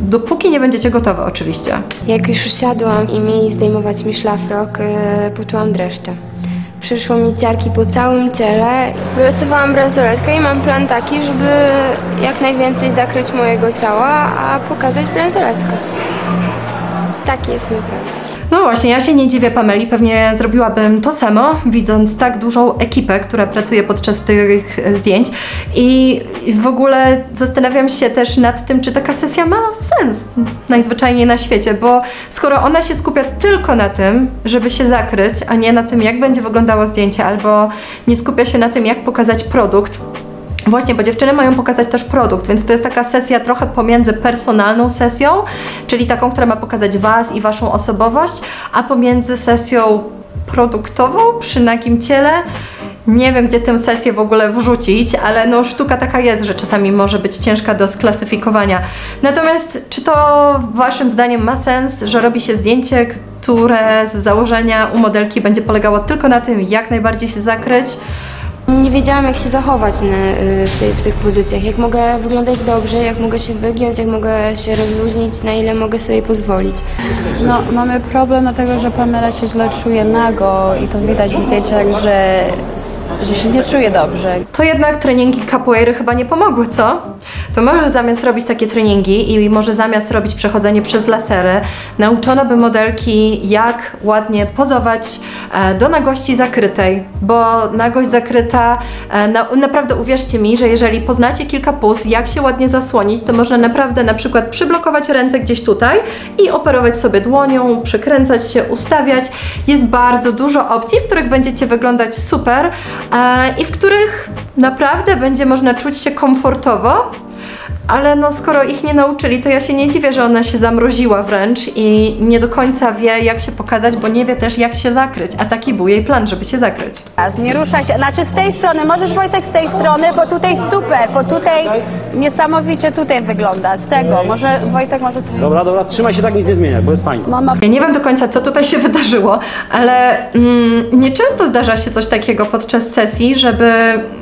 Dopóki nie będziecie gotowe, oczywiście. Jak już usiadłam i mieli zdejmować mi szlafrok, yy, poczułam dreszcze. Przyszło mi ciarki po całym ciele. Wylosowałam bransoletkę i mam plan taki, żeby jak najwięcej zakryć mojego ciała, a pokazać bransoletkę. Taki jest mój plan. No właśnie, ja się nie dziwię Pameli, pewnie zrobiłabym to samo, widząc tak dużą ekipę, która pracuje podczas tych zdjęć. I w ogóle zastanawiam się też nad tym, czy taka sesja ma sens najzwyczajniej na świecie, bo skoro ona się skupia tylko na tym, żeby się zakryć, a nie na tym, jak będzie wyglądało zdjęcie, albo nie skupia się na tym, jak pokazać produkt, Właśnie, bo dziewczyny mają pokazać też produkt, więc to jest taka sesja trochę pomiędzy personalną sesją, czyli taką, która ma pokazać Was i Waszą osobowość, a pomiędzy sesją produktową przy nagim ciele. Nie wiem, gdzie tę sesję w ogóle wrzucić, ale no sztuka taka jest, że czasami może być ciężka do sklasyfikowania. Natomiast czy to waszym zdaniem ma sens, że robi się zdjęcie, które z założenia u modelki będzie polegało tylko na tym, jak najbardziej się zakryć? Nie wiedziałam, jak się zachować na, y, w, tej, w tych pozycjach, jak mogę wyglądać dobrze, jak mogę się wygiąć, jak mogę się rozluźnić, na ile mogę sobie pozwolić. No, mamy problem dlatego, że Pamela się źle czuje nago i to widać w zdjęciach, że, że się nie czuje dobrze. To jednak treningi capoeiry chyba nie pomogły, co? To może zamiast robić takie treningi i może zamiast robić przechodzenie przez lasery, nauczono by modelki, jak ładnie pozować e, do nagości zakrytej, bo nagość zakryta, e, na, naprawdę uwierzcie mi, że jeżeli poznacie kilka puz, jak się ładnie zasłonić, to można naprawdę na przykład przyblokować ręce gdzieś tutaj i operować sobie dłonią, przykręcać się, ustawiać. Jest bardzo dużo opcji, w których będziecie wyglądać super i w których naprawdę będzie można czuć się komfortowo, ale no skoro ich nie nauczyli, to ja się nie dziwię, że ona się zamroziła wręcz i nie do końca wie jak się pokazać, bo nie wie też jak się zakryć, a taki był jej plan, żeby się zakryć. Nie ruszaj się, znaczy z tej strony, możesz Wojtek z tej strony, bo tutaj super, bo tutaj niesamowicie tutaj wygląda, z tego, może Wojtek może... Dobra, dobra, trzymaj się tak, nic nie zmienia, bo jest fajnie. Mama Ja nie wiem do końca, co tutaj się wydarzyło, ale mm, nieczęsto zdarza się coś takiego podczas sesji, żeby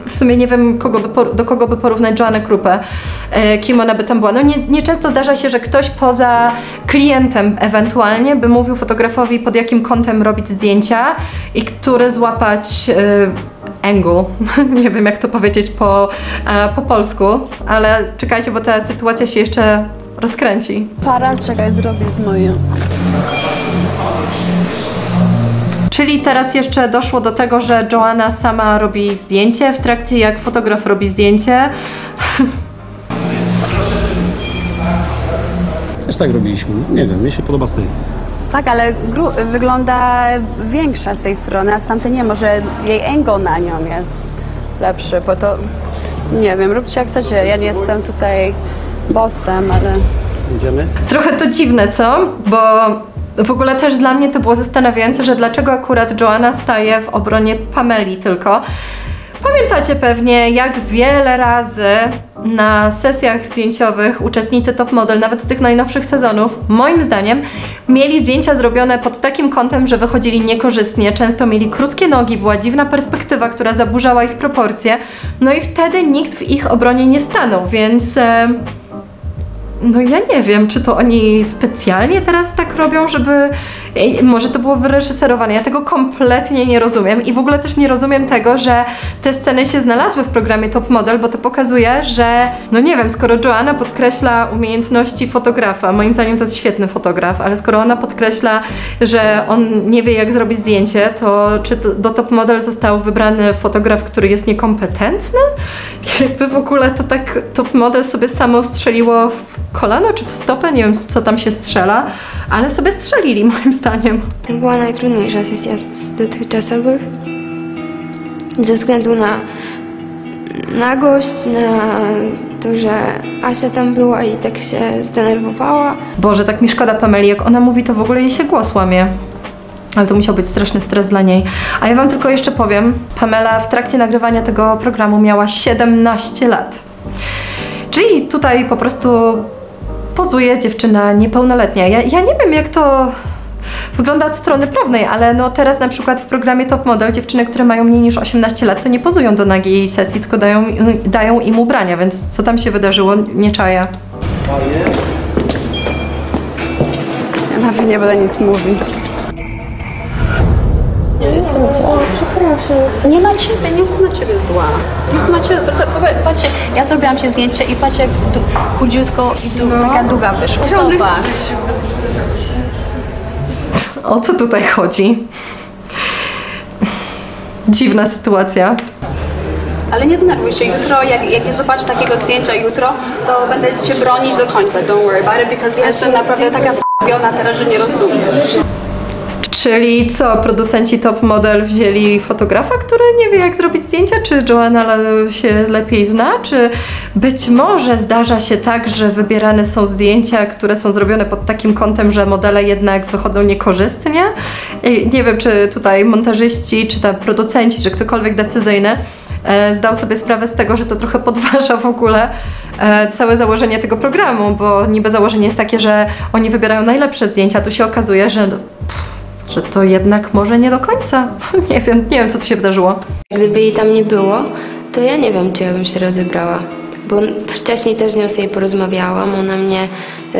w sumie nie wiem, kogo by, do kogo by porównać Joannę Krupę, e, kim ona by tam była. No nie, nieczęsto zdarza się, że ktoś poza klientem ewentualnie by mówił fotografowi, pod jakim kątem robić zdjęcia i który złapać e, angle. nie wiem, jak to powiedzieć po, e, po polsku, ale czekajcie, bo ta sytuacja się jeszcze rozkręci. para, czekaj, zrobię z moją. Czyli teraz jeszcze doszło do tego, że Joanna sama robi zdjęcie w trakcie jak fotograf robi zdjęcie. Też tak robiliśmy, nie wiem, mnie się podoba styl. Tak, ale wygląda większa z tej strony, a z tamtej nie, może jej angle na nią jest lepszy, bo to, nie wiem, róbcie jak chcecie, ja nie jestem tutaj bossem, ale... Idziemy? Trochę to dziwne, co? Bo w ogóle też dla mnie to było zastanawiające, że dlaczego akurat Joanna staje w obronie Pameli tylko. Pamiętacie pewnie, jak wiele razy na sesjach zdjęciowych uczestnicy Top Model, nawet z tych najnowszych sezonów, moim zdaniem, mieli zdjęcia zrobione pod takim kątem, że wychodzili niekorzystnie. Często mieli krótkie nogi, była dziwna perspektywa, która zaburzała ich proporcje. No i wtedy nikt w ich obronie nie stanął, więc. E, no ja nie wiem, czy to oni specjalnie teraz tak robią, żeby... Może to było wyreżyserowane, ja tego kompletnie nie rozumiem i w ogóle też nie rozumiem tego, że te sceny się znalazły w programie Top Model, bo to pokazuje, że no nie wiem, skoro Joanna podkreśla umiejętności fotografa, moim zdaniem to jest świetny fotograf, ale skoro ona podkreśla, że on nie wie jak zrobić zdjęcie, to czy to, do Top Model został wybrany fotograf, który jest niekompetentny? Jakby w ogóle to tak Top Model sobie samo strzeliło w kolano czy w stopę, nie wiem co tam się strzela, ale sobie strzelili moim zdaniem. To była najtrudniejsza sesja z z dotychczasowych. Ze względu na nagość, na to, że Asia tam była i tak się zdenerwowała. Boże, tak mi szkoda Pameli, jak ona mówi, to w ogóle jej się głos łamie. Ale to musiał być straszny stres dla niej. A ja wam tylko jeszcze powiem, Pamela w trakcie nagrywania tego programu miała 17 lat. Czyli tutaj po prostu pozuje dziewczyna niepełnoletnia. Ja, ja nie wiem, jak to wygląda od strony prawnej, ale no teraz na przykład w programie Top Model dziewczyny, które mają mniej niż 18 lat, to nie pozują do nagiej sesji, tylko dają, dają im ubrania, więc co tam się wydarzyło, nie czaję. Ja nawet nie będę nic mówić. Nie jestem zła. Przepraszam. Nie na ciebie, nie jestem na ciebie zła. Nie jestem na ciebie, powie- patrzcie, ja zrobiłam ci zdjęcie i patrzcie jak chudziutko i du- taka długa wyszła. Zobacz. O co tutaj chodzi? Dziwna sytuacja. Ale nie denerwuj się, jutro, jak, jak nie zobaczę takiego zdjęcia jutro, to będę cię bronić do końca, don't worry about it, because ja jestem naprawdę taka f***wiona teraz, że nie rozumiesz. Czyli co, producenci Top Model wzięli fotografa, który nie wie jak zrobić zdjęcia, czy Joanna się lepiej zna, czy być może zdarza się tak, że wybierane są zdjęcia, które są zrobione pod takim kątem, że modele jednak wychodzą niekorzystnie. Nie wiem, czy tutaj montażyści, czy tam producenci, czy ktokolwiek decyzyjny e, zdał sobie sprawę z tego, że to trochę podważa w ogóle e, całe założenie tego programu, bo niby założenie jest takie, że oni wybierają najlepsze zdjęcia, tu się okazuje, że pff, że to jednak może nie do końca. Nie wiem, nie wiem co tu się wydarzyło. Gdyby jej tam nie było, to ja nie wiem, czy ja bym się rozebrała. Bo wcześniej też z nią sobie porozmawiałam, ona mnie y,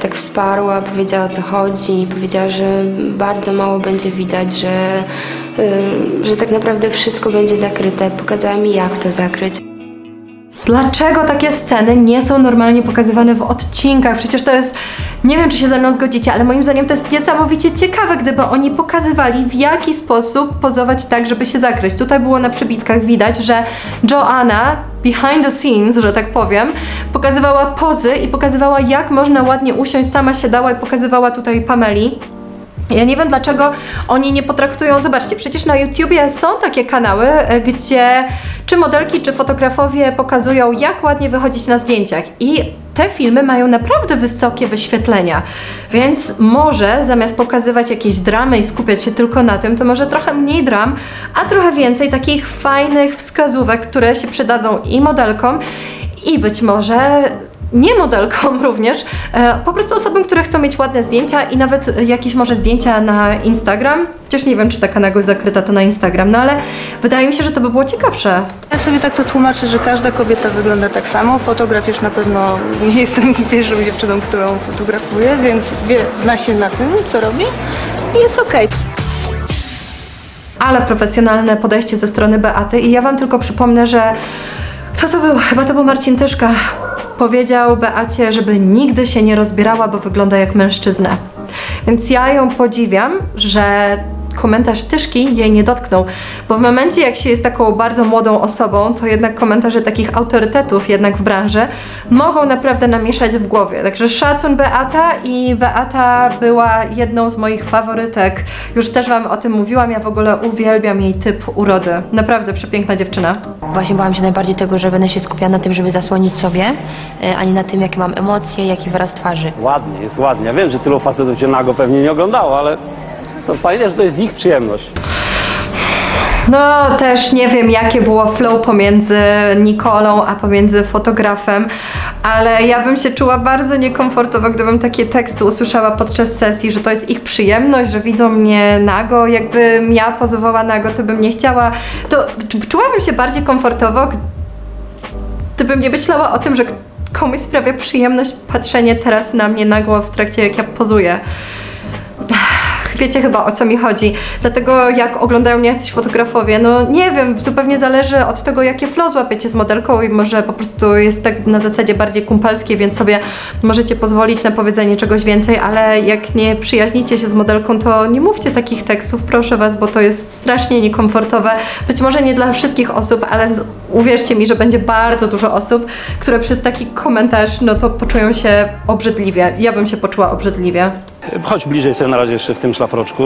tak wsparła, powiedziała o co chodzi, powiedziała, że bardzo mało będzie widać, że, y, że tak naprawdę wszystko będzie zakryte. Pokazała mi jak to zakryć. Dlaczego takie sceny nie są normalnie pokazywane w odcinkach? Przecież to jest, nie wiem czy się ze mną zgodzicie, ale moim zdaniem to jest niesamowicie ciekawe, gdyby oni pokazywali w jaki sposób pozować tak, żeby się zakryć. Tutaj było na przybitkach widać, że Joanna behind the scenes, że tak powiem, pokazywała pozy i pokazywała jak można ładnie usiąść, sama się dała i pokazywała tutaj Pameli. Ja nie wiem dlaczego oni nie potraktują, zobaczcie, przecież na YouTubie są takie kanały, e, gdzie czy modelki, czy fotografowie pokazują jak ładnie wychodzić na zdjęciach. I te filmy mają naprawdę wysokie wyświetlenia, więc może zamiast pokazywać jakieś dramy i skupiać się tylko na tym, to może trochę mniej dram, a trochę więcej takich fajnych wskazówek, które się przydadzą i modelkom i być może nie modelkom również, e, po prostu osobom, które chcą mieć ładne zdjęcia i nawet jakieś może zdjęcia na Instagram. Chociaż nie wiem, czy taka nagość zakryta to na Instagram, no ale wydaje mi się, że to by było ciekawsze. Ja sobie tak to tłumaczę, że każda kobieta wygląda tak samo. Fotograf już na pewno nie jestem pierwszą dziewczyną, którą fotografuję, więc wie, zna się na tym, co robi i jest okej. Ale profesjonalne podejście ze strony Beaty i ja Wam tylko przypomnę, że kto to był? Chyba to był Marcin Tyszka. Powiedział Beacie, żeby nigdy się nie rozbierała, bo wygląda jak mężczyzna. Więc ja ją podziwiam, że komentarz Tyszki jej nie dotknął, bo w momencie jak się jest taką bardzo młodą osobą, to jednak komentarze takich autorytetów jednak w branży mogą naprawdę namieszać w głowie. Także szacun Beata i Beata była jedną z moich faworytek. Już też Wam o tym mówiłam, ja w ogóle uwielbiam jej typ urody. Naprawdę przepiękna dziewczyna. Właśnie bałam się najbardziej tego, że będę się skupiała na tym, żeby zasłonić sobie, e, a nie na tym, jakie mam emocje, jaki wyraz twarzy. Ładnie, jest ładnie. Ja wiem, że tylu facetów się nago pewnie nie oglądało, ale to pamiętaj, że to jest ich przyjemność. No też nie wiem jakie było flow pomiędzy Nikolą a pomiędzy fotografem, ale ja bym się czuła bardzo niekomfortowo, gdybym takie teksty usłyszała podczas sesji, że to jest ich przyjemność, że widzą mnie nago. Jakbym ja pozowała nago, to bym nie chciała. To czułabym się bardziej komfortowo, gdybym nie myślała o tym, że komuś sprawia przyjemność patrzenie teraz na mnie nago w trakcie jak ja pozuję wiecie chyba o co mi chodzi. Dlatego jak oglądają mnie jacyś fotografowie, no nie wiem, to pewnie zależy od tego, jakie flow złapiecie z modelką i może po prostu jest tak na zasadzie bardziej kumpelskiej, więc sobie możecie pozwolić na powiedzenie czegoś więcej, ale jak nie przyjaźnicie się z modelką, to nie mówcie takich tekstów, proszę Was, bo to jest strasznie niekomfortowe. Być może nie dla wszystkich osób, ale uwierzcie mi, że będzie bardzo dużo osób, które przez taki komentarz, no to poczują się obrzydliwie. Ja bym się poczuła obrzydliwie. Chodź bliżej sobie na razie jeszcze w tym szlafroczku.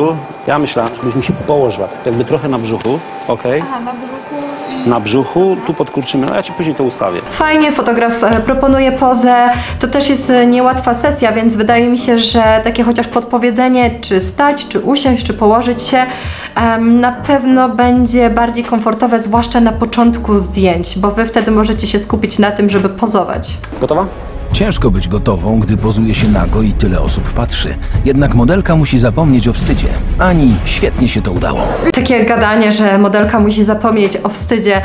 Ja myślałam, żebyś mi się położyła, tak jakby trochę na brzuchu, ok? Aha, na brzuchu Na brzuchu, tu podkurczymy, no ja ci później to ustawię. Fajnie fotograf e, proponuje pozę. To też jest e, niełatwa sesja, więc wydaje mi się, że takie chociaż podpowiedzenie, czy stać, czy usiąść, czy położyć się, em, na pewno będzie bardziej komfortowe, zwłaszcza na początku zdjęć, bo wy wtedy możecie się skupić na tym, żeby pozować. Gotowa? Ciężko być gotową, gdy pozuje się nago i tyle osób patrzy. Jednak modelka musi zapomnieć o wstydzie. Ani świetnie się to udało. Takie gadanie, że modelka musi zapomnieć o wstydzie.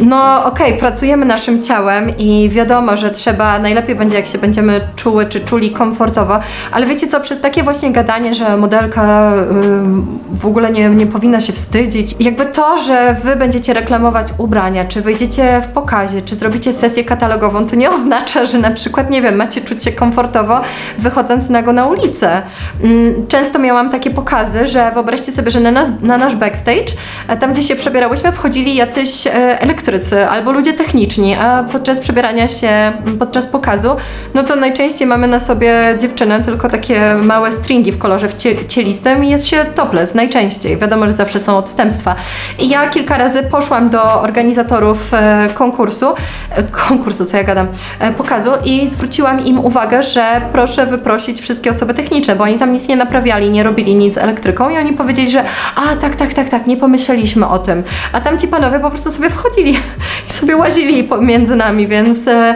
No okej, pracujemy naszym ciałem i wiadomo, że trzeba, najlepiej będzie jak się będziemy czuły czy czuli komfortowo, ale wiecie co, przez takie właśnie gadanie, że modelka ym, w ogóle nie, nie powinna się wstydzić, jakby to, że wy będziecie reklamować ubrania, czy wyjdziecie w pokazie, czy zrobicie sesję katalogową, to nie oznacza, że na przykład, nie wiem, macie czuć się komfortowo wychodząc nago na ulicę. Ym, Często miałam takie pokazy, że wyobraźcie sobie, że na, nas, na nasz backstage, e, tam gdzie się przebierałyśmy, wchodzili jacyś e, elektronicy, albo ludzie techniczni, a podczas przebierania się, podczas pokazu, no to najczęściej mamy na sobie dziewczynę tylko takie małe stringi w kolorze cielistym i jest się topless najczęściej. Wiadomo, że zawsze są odstępstwa. I ja kilka razy poszłam do organizatorów e, konkursu, e, konkursu, co ja gadam, e, pokazu i zwróciłam im uwagę, że proszę wyprosić wszystkie osoby techniczne, bo oni tam nic nie naprawiali, nie robili nic z elektryką i oni powiedzieli, że a tak, tak, tak, tak, nie pomyśleliśmy o tym. A tamci panowie po prostu sobie wchodzili i sobie łazili pomiędzy nami, więc e,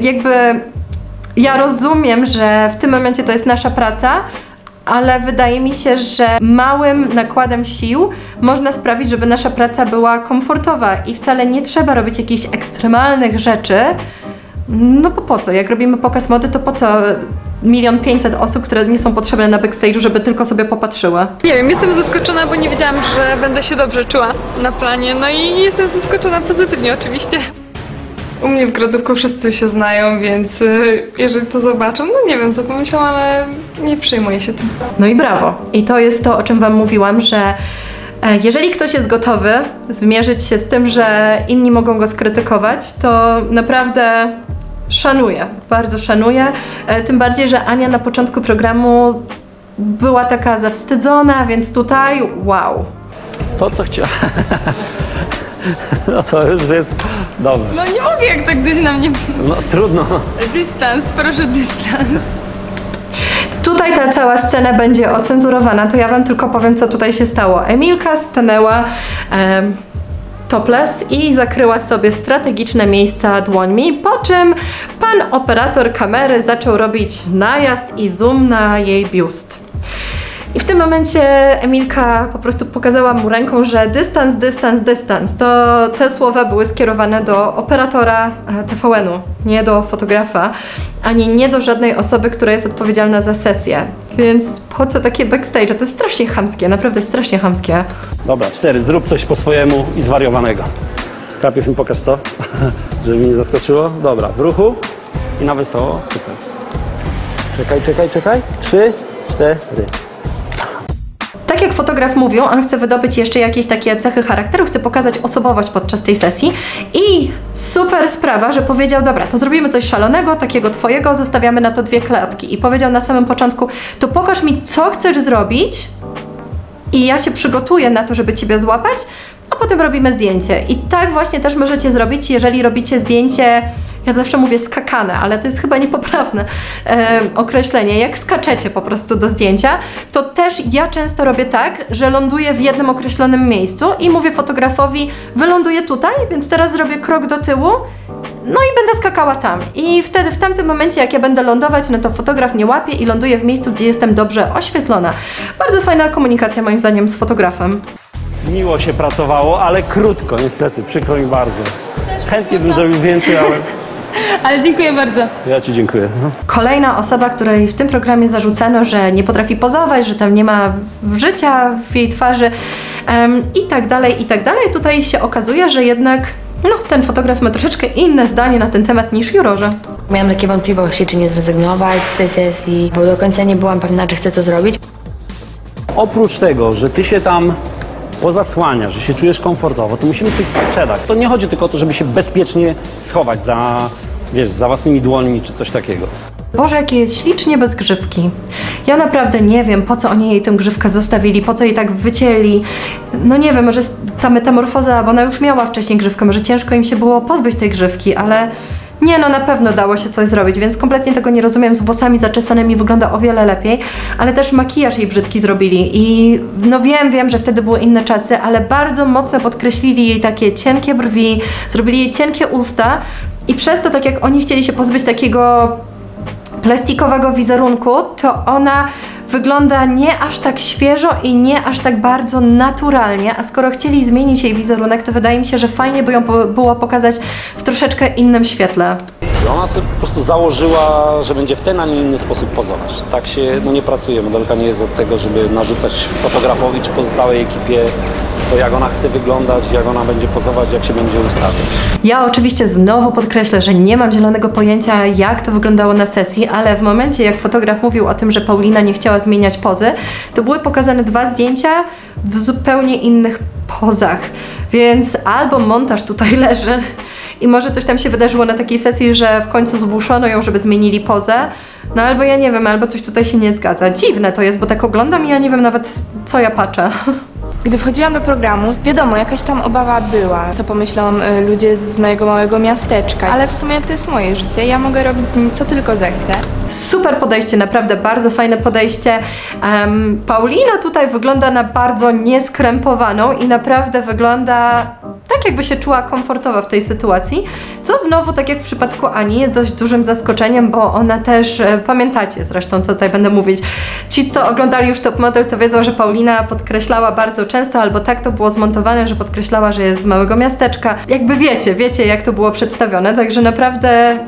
jakby ja rozumiem, że w tym momencie to jest nasza praca, ale wydaje mi się, że małym nakładem sił można sprawić, żeby nasza praca była komfortowa i wcale nie trzeba robić jakichś ekstremalnych rzeczy. No bo po co? Jak robimy pokaz mody, to po co milion pięćset osób, które nie są potrzebne na backstage'u, żeby tylko sobie popatrzyły? Nie wiem, jestem zaskoczona, bo nie wiedziałam, że będę się dobrze czuła na planie. No i jestem zaskoczona pozytywnie oczywiście. U mnie w gradówku wszyscy się znają, więc y, jeżeli to zobaczą, no nie wiem co pomyślą, ale nie przejmuję się tym. No i brawo. I to jest to, o czym Wam mówiłam, że e, jeżeli ktoś jest gotowy zmierzyć się z tym, że inni mogą go skrytykować, to naprawdę szanuję, bardzo szanuję. E, Tym bardziej, że Ania na początku programu była taka zawstydzona, więc tutaj wow. To, co chciałem. No to już jest dobre. No nie mogę jak tak ktoś na mnie... No trudno. Dystans, proszę dystans. Tutaj ta cała scena będzie ocenzurowana, to ja Wam tylko powiem, co tutaj się stało. Emilka stanęła em, topless i zakryła sobie strategiczne miejsca dłońmi, po czym pan operator kamery zaczął robić najazd i zoom na jej biust. I w tym momencie Emilka po prostu pokazała mu ręką, że dystans, dystans, dystans. To te słowa były skierowane do operatora e, TVN-u, nie do fotografa, ani nie do żadnej osoby, która jest odpowiedzialna za sesję. Więc po co takie backstage? To jest strasznie chamskie, naprawdę strasznie chamskie. Dobra, cztery. Zrób coś po swojemu i zwariowanego. Najpierw mi pokaż co, żeby mnie nie zaskoczyło. Dobra, w ruchu i na wesoło. Super. Czekaj, czekaj, czekaj. Trzy, cztery. Tak jak fotograf mówił, on chce wydobyć jeszcze jakieś takie cechy charakteru, chce pokazać osobowość podczas tej sesji. I super sprawa, że powiedział, dobra, to zrobimy coś szalonego, takiego twojego, zostawiamy na to dwie klatki. I powiedział na samym początku, to pokaż mi, co chcesz zrobić i ja się przygotuję na to, żeby Ciebie złapać, a potem robimy zdjęcie. I tak właśnie też możecie zrobić, jeżeli robicie zdjęcie, ja zawsze mówię skakane, ale to jest chyba niepoprawne e, określenie. Jak skaczecie po prostu do zdjęcia, to też ja często robię tak, że ląduję w jednym określonym miejscu i mówię fotografowi, wyląduję tutaj, więc teraz zrobię krok do tyłu, no i będę skakała tam. I wtedy w tamtym momencie, jak ja będę lądować, no to fotograf mnie łapie i ląduje w miejscu, gdzie jestem dobrze oświetlona. Bardzo fajna komunikacja moim zdaniem z fotografem. Miło się pracowało, ale krótko niestety, przykro mi bardzo. Chętnie bym zrobił więcej, ale Ale dziękuję bardzo. ja Ci dziękuję. No. Kolejna osoba, której w tym programie zarzucano, że nie potrafi pozować, że tam nie ma życia w jej twarzy em, i tak dalej, i tak dalej. Tutaj się okazuje, że jednak no, ten fotograf ma troszeczkę inne zdanie na ten temat niż jurorzy. Miałam takie wątpliwości, czy nie zrezygnować z tej sesji, bo do końca nie byłam pewna, czy chcę to zrobić. Oprócz tego, że Ty się tam pozasłaniasz, że się czujesz komfortowo, to musimy coś sprzedać. To nie chodzi tylko o to, żeby się bezpiecznie schować za, wiesz, za własnymi dłońmi czy coś takiego. Boże, jakie jest ślicznie bez grzywki. Ja naprawdę nie wiem, po co oni jej tę grzywkę zostawili, po co jej tak wycięli. No nie wiem, może ta metamorfoza, bo ona już miała wcześniej grzywkę, może ciężko im się było pozbyć tej grzywki, ale nie, no na pewno dało się coś zrobić, więc kompletnie tego nie rozumiem. Z włosami zaczesanymi wygląda o wiele lepiej, ale też makijaż jej brzydki zrobili i no wiem, wiem, że wtedy były inne czasy, ale bardzo mocno podkreślili jej takie cienkie brwi, zrobili jej cienkie usta i przez to, tak jak oni chcieli się pozbyć takiego plastikowego wizerunku, to ona wygląda nie aż tak świeżo i nie aż tak bardzo naturalnie, a skoro chcieli zmienić jej wizerunek, to wydaje mi się, że fajnie by ją było pokazać w troszeczkę innym świetle. Ona sobie po prostu założyła, że będzie w ten, a nie inny sposób pozować. Tak się no nie pracuje. Modelka nie jest od tego, żeby narzucać fotografowi czy pozostałej ekipie to, jak ona chce wyglądać, jak ona będzie pozować, jak się będzie ustawiać. Ja oczywiście znowu podkreślę, że nie mam zielonego pojęcia, jak to wyglądało na sesji, ale w momencie, jak fotograf mówił o tym, że Paulina nie chciała zmieniać pozy, to były pokazane dwa zdjęcia w zupełnie innych pozach. Więc albo montaż tutaj leży i może coś tam się wydarzyło na takiej sesji, że w końcu zmuszono ją, żeby zmienili pozę, no albo ja nie wiem, albo coś tutaj się nie zgadza. Dziwne to jest, bo tak oglądam i ja nie wiem nawet co ja patrzę. Gdy wchodziłam do programu, wiadomo, jakaś tam obawa była, co pomyślą y, ludzie z mojego małego miasteczka, ale w sumie to jest moje życie, ja mogę robić z nim co tylko zechcę. Super podejście, naprawdę bardzo fajne podejście. Paulina tutaj wygląda na bardzo nieskrępowaną i naprawdę wygląda tak, jakby się czuła komfortowo w tej sytuacji, co znowu, tak jak w przypadku Ani, jest dość dużym zaskoczeniem, bo ona też, e, pamiętacie zresztą, co tutaj będę mówić, ci, co oglądali już Top Model, to wiedzą, że Paulina podkreślała bardzo często, albo tak to było zmontowane, że podkreślała, że jest z małego miasteczka. Jakby wiecie, wiecie, jak to było przedstawione, także naprawdę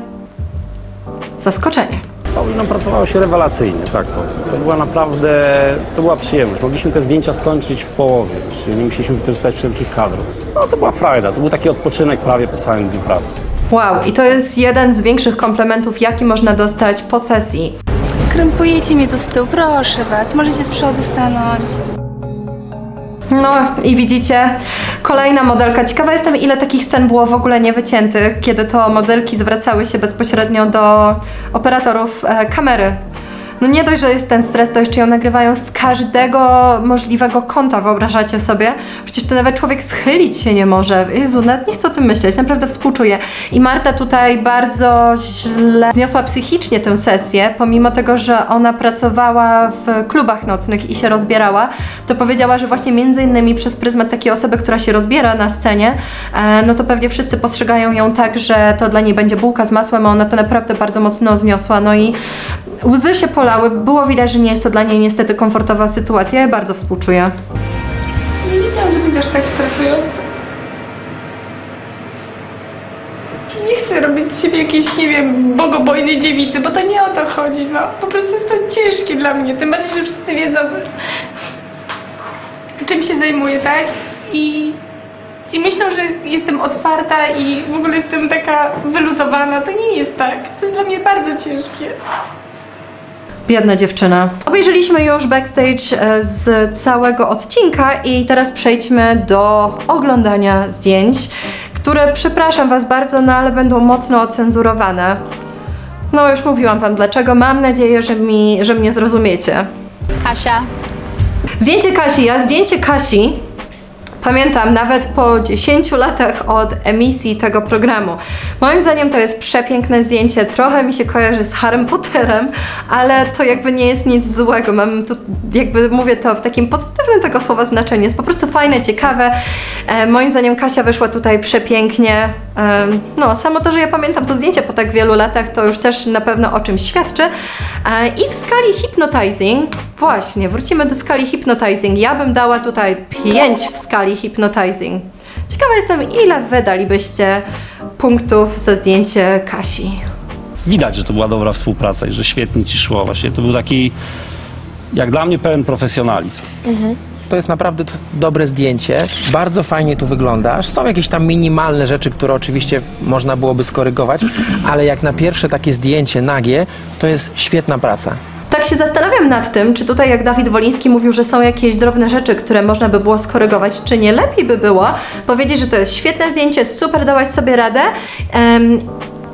zaskoczenie. Pauliną pracowało się rewelacyjnie, tak. To, to była naprawdę, to była przyjemność. Mogliśmy te zdjęcia skończyć w połowie, czyli nie musieliśmy wykorzystać wszelkich kadrów. No to była frajda, to był taki odpoczynek prawie po całym dniu pracy. Wow, i to jest jeden z większych komplementów, jaki można dostać po sesji. Krępujecie mnie tu z tyłu, proszę was, możecie z przodu stanąć. No i widzicie, kolejna modelka. Ciekawa jestem, ile takich scen było w ogóle niewyciętych, kiedy to modelki zwracały się bezpośrednio do operatorów e, kamery. No nie dość, że jest ten stres, to jeszcze ją nagrywają z każdego możliwego kąta, wyobrażacie sobie? Przecież to nawet człowiek schylić się nie może. Jezu, nawet nie chcę o tym myśleć, naprawdę współczuję. I Marta tutaj bardzo źle zniosła psychicznie tę sesję, pomimo tego, że ona pracowała w klubach nocnych i się rozbierała, to powiedziała, że właśnie między innymi przez pryzmat takiej osoby, która się rozbiera na scenie, e, no to pewnie wszyscy postrzegają ją tak, że to dla niej będzie bułka z masłem, a ona to naprawdę bardzo mocno zniosła. No i łzy się polały. Było widać, że nie jest to dla niej niestety komfortowa sytuacja. Ja bardzo współczuję. Nie wiedziałam, że będzie aż tak stresujące. Nie chcę robić z siebie jakiejś, nie wiem, bogobojnej dziewicy, bo to nie o to chodzi, no. Po prostu jest to ciężkie dla mnie, tym bardziej, że wszyscy wiedzą, czym się zajmuję, tak? I, I myślą, że jestem otwarta i w ogóle jestem taka wyluzowana. To nie jest tak. To jest dla mnie bardzo ciężkie. Biedna dziewczyna. Obejrzeliśmy już backstage e, z całego odcinka i teraz przejdźmy do oglądania zdjęć, które przepraszam Was bardzo, no ale będą mocno ocenzurowane. No już mówiłam Wam dlaczego. Mam nadzieję, że, mi, że mnie zrozumiecie. Kasia. Zdjęcie Kasi. Ja zdjęcie Kasi pamiętam nawet po 10 latach od emisji tego programu. Moim zdaniem to jest przepiękne zdjęcie. Trochę mi się kojarzy z Harrym Potterem, ale to jakby nie jest nic złego. Mam tu, jakby mówię to w takim pozytywnym tego słowa znaczeniu. Jest po prostu fajne, ciekawe. E, moim zdaniem Kasia wyszła tutaj przepięknie. E, no, samo to, że ja pamiętam to zdjęcie po tak wielu latach, to już też na pewno o czymś świadczy. E, I w skali hypnotizing, właśnie, wrócimy do skali hypnotizing. Ja bym dała tutaj 5 w skali hypnotizing. Ciekawa jestem, ile wy dalibyście punktów za zdjęcie Kasi. Widać, że to była dobra współpraca i że świetnie ci szło. Właśnie to był taki, jak dla mnie, pełen profesjonalizm. To jest naprawdę dobre zdjęcie. Bardzo fajnie tu wyglądasz. Są jakieś tam minimalne rzeczy, które oczywiście można byłoby skorygować, ale jak na pierwsze takie zdjęcie nagie, to jest świetna praca. Tak się zastanawiam nad tym, czy tutaj jak Dawid Woliński mówił, że są jakieś drobne rzeczy, które można by było skorygować, czy nie lepiej by było powiedzieć, że to jest świetne zdjęcie, super dałaś sobie radę.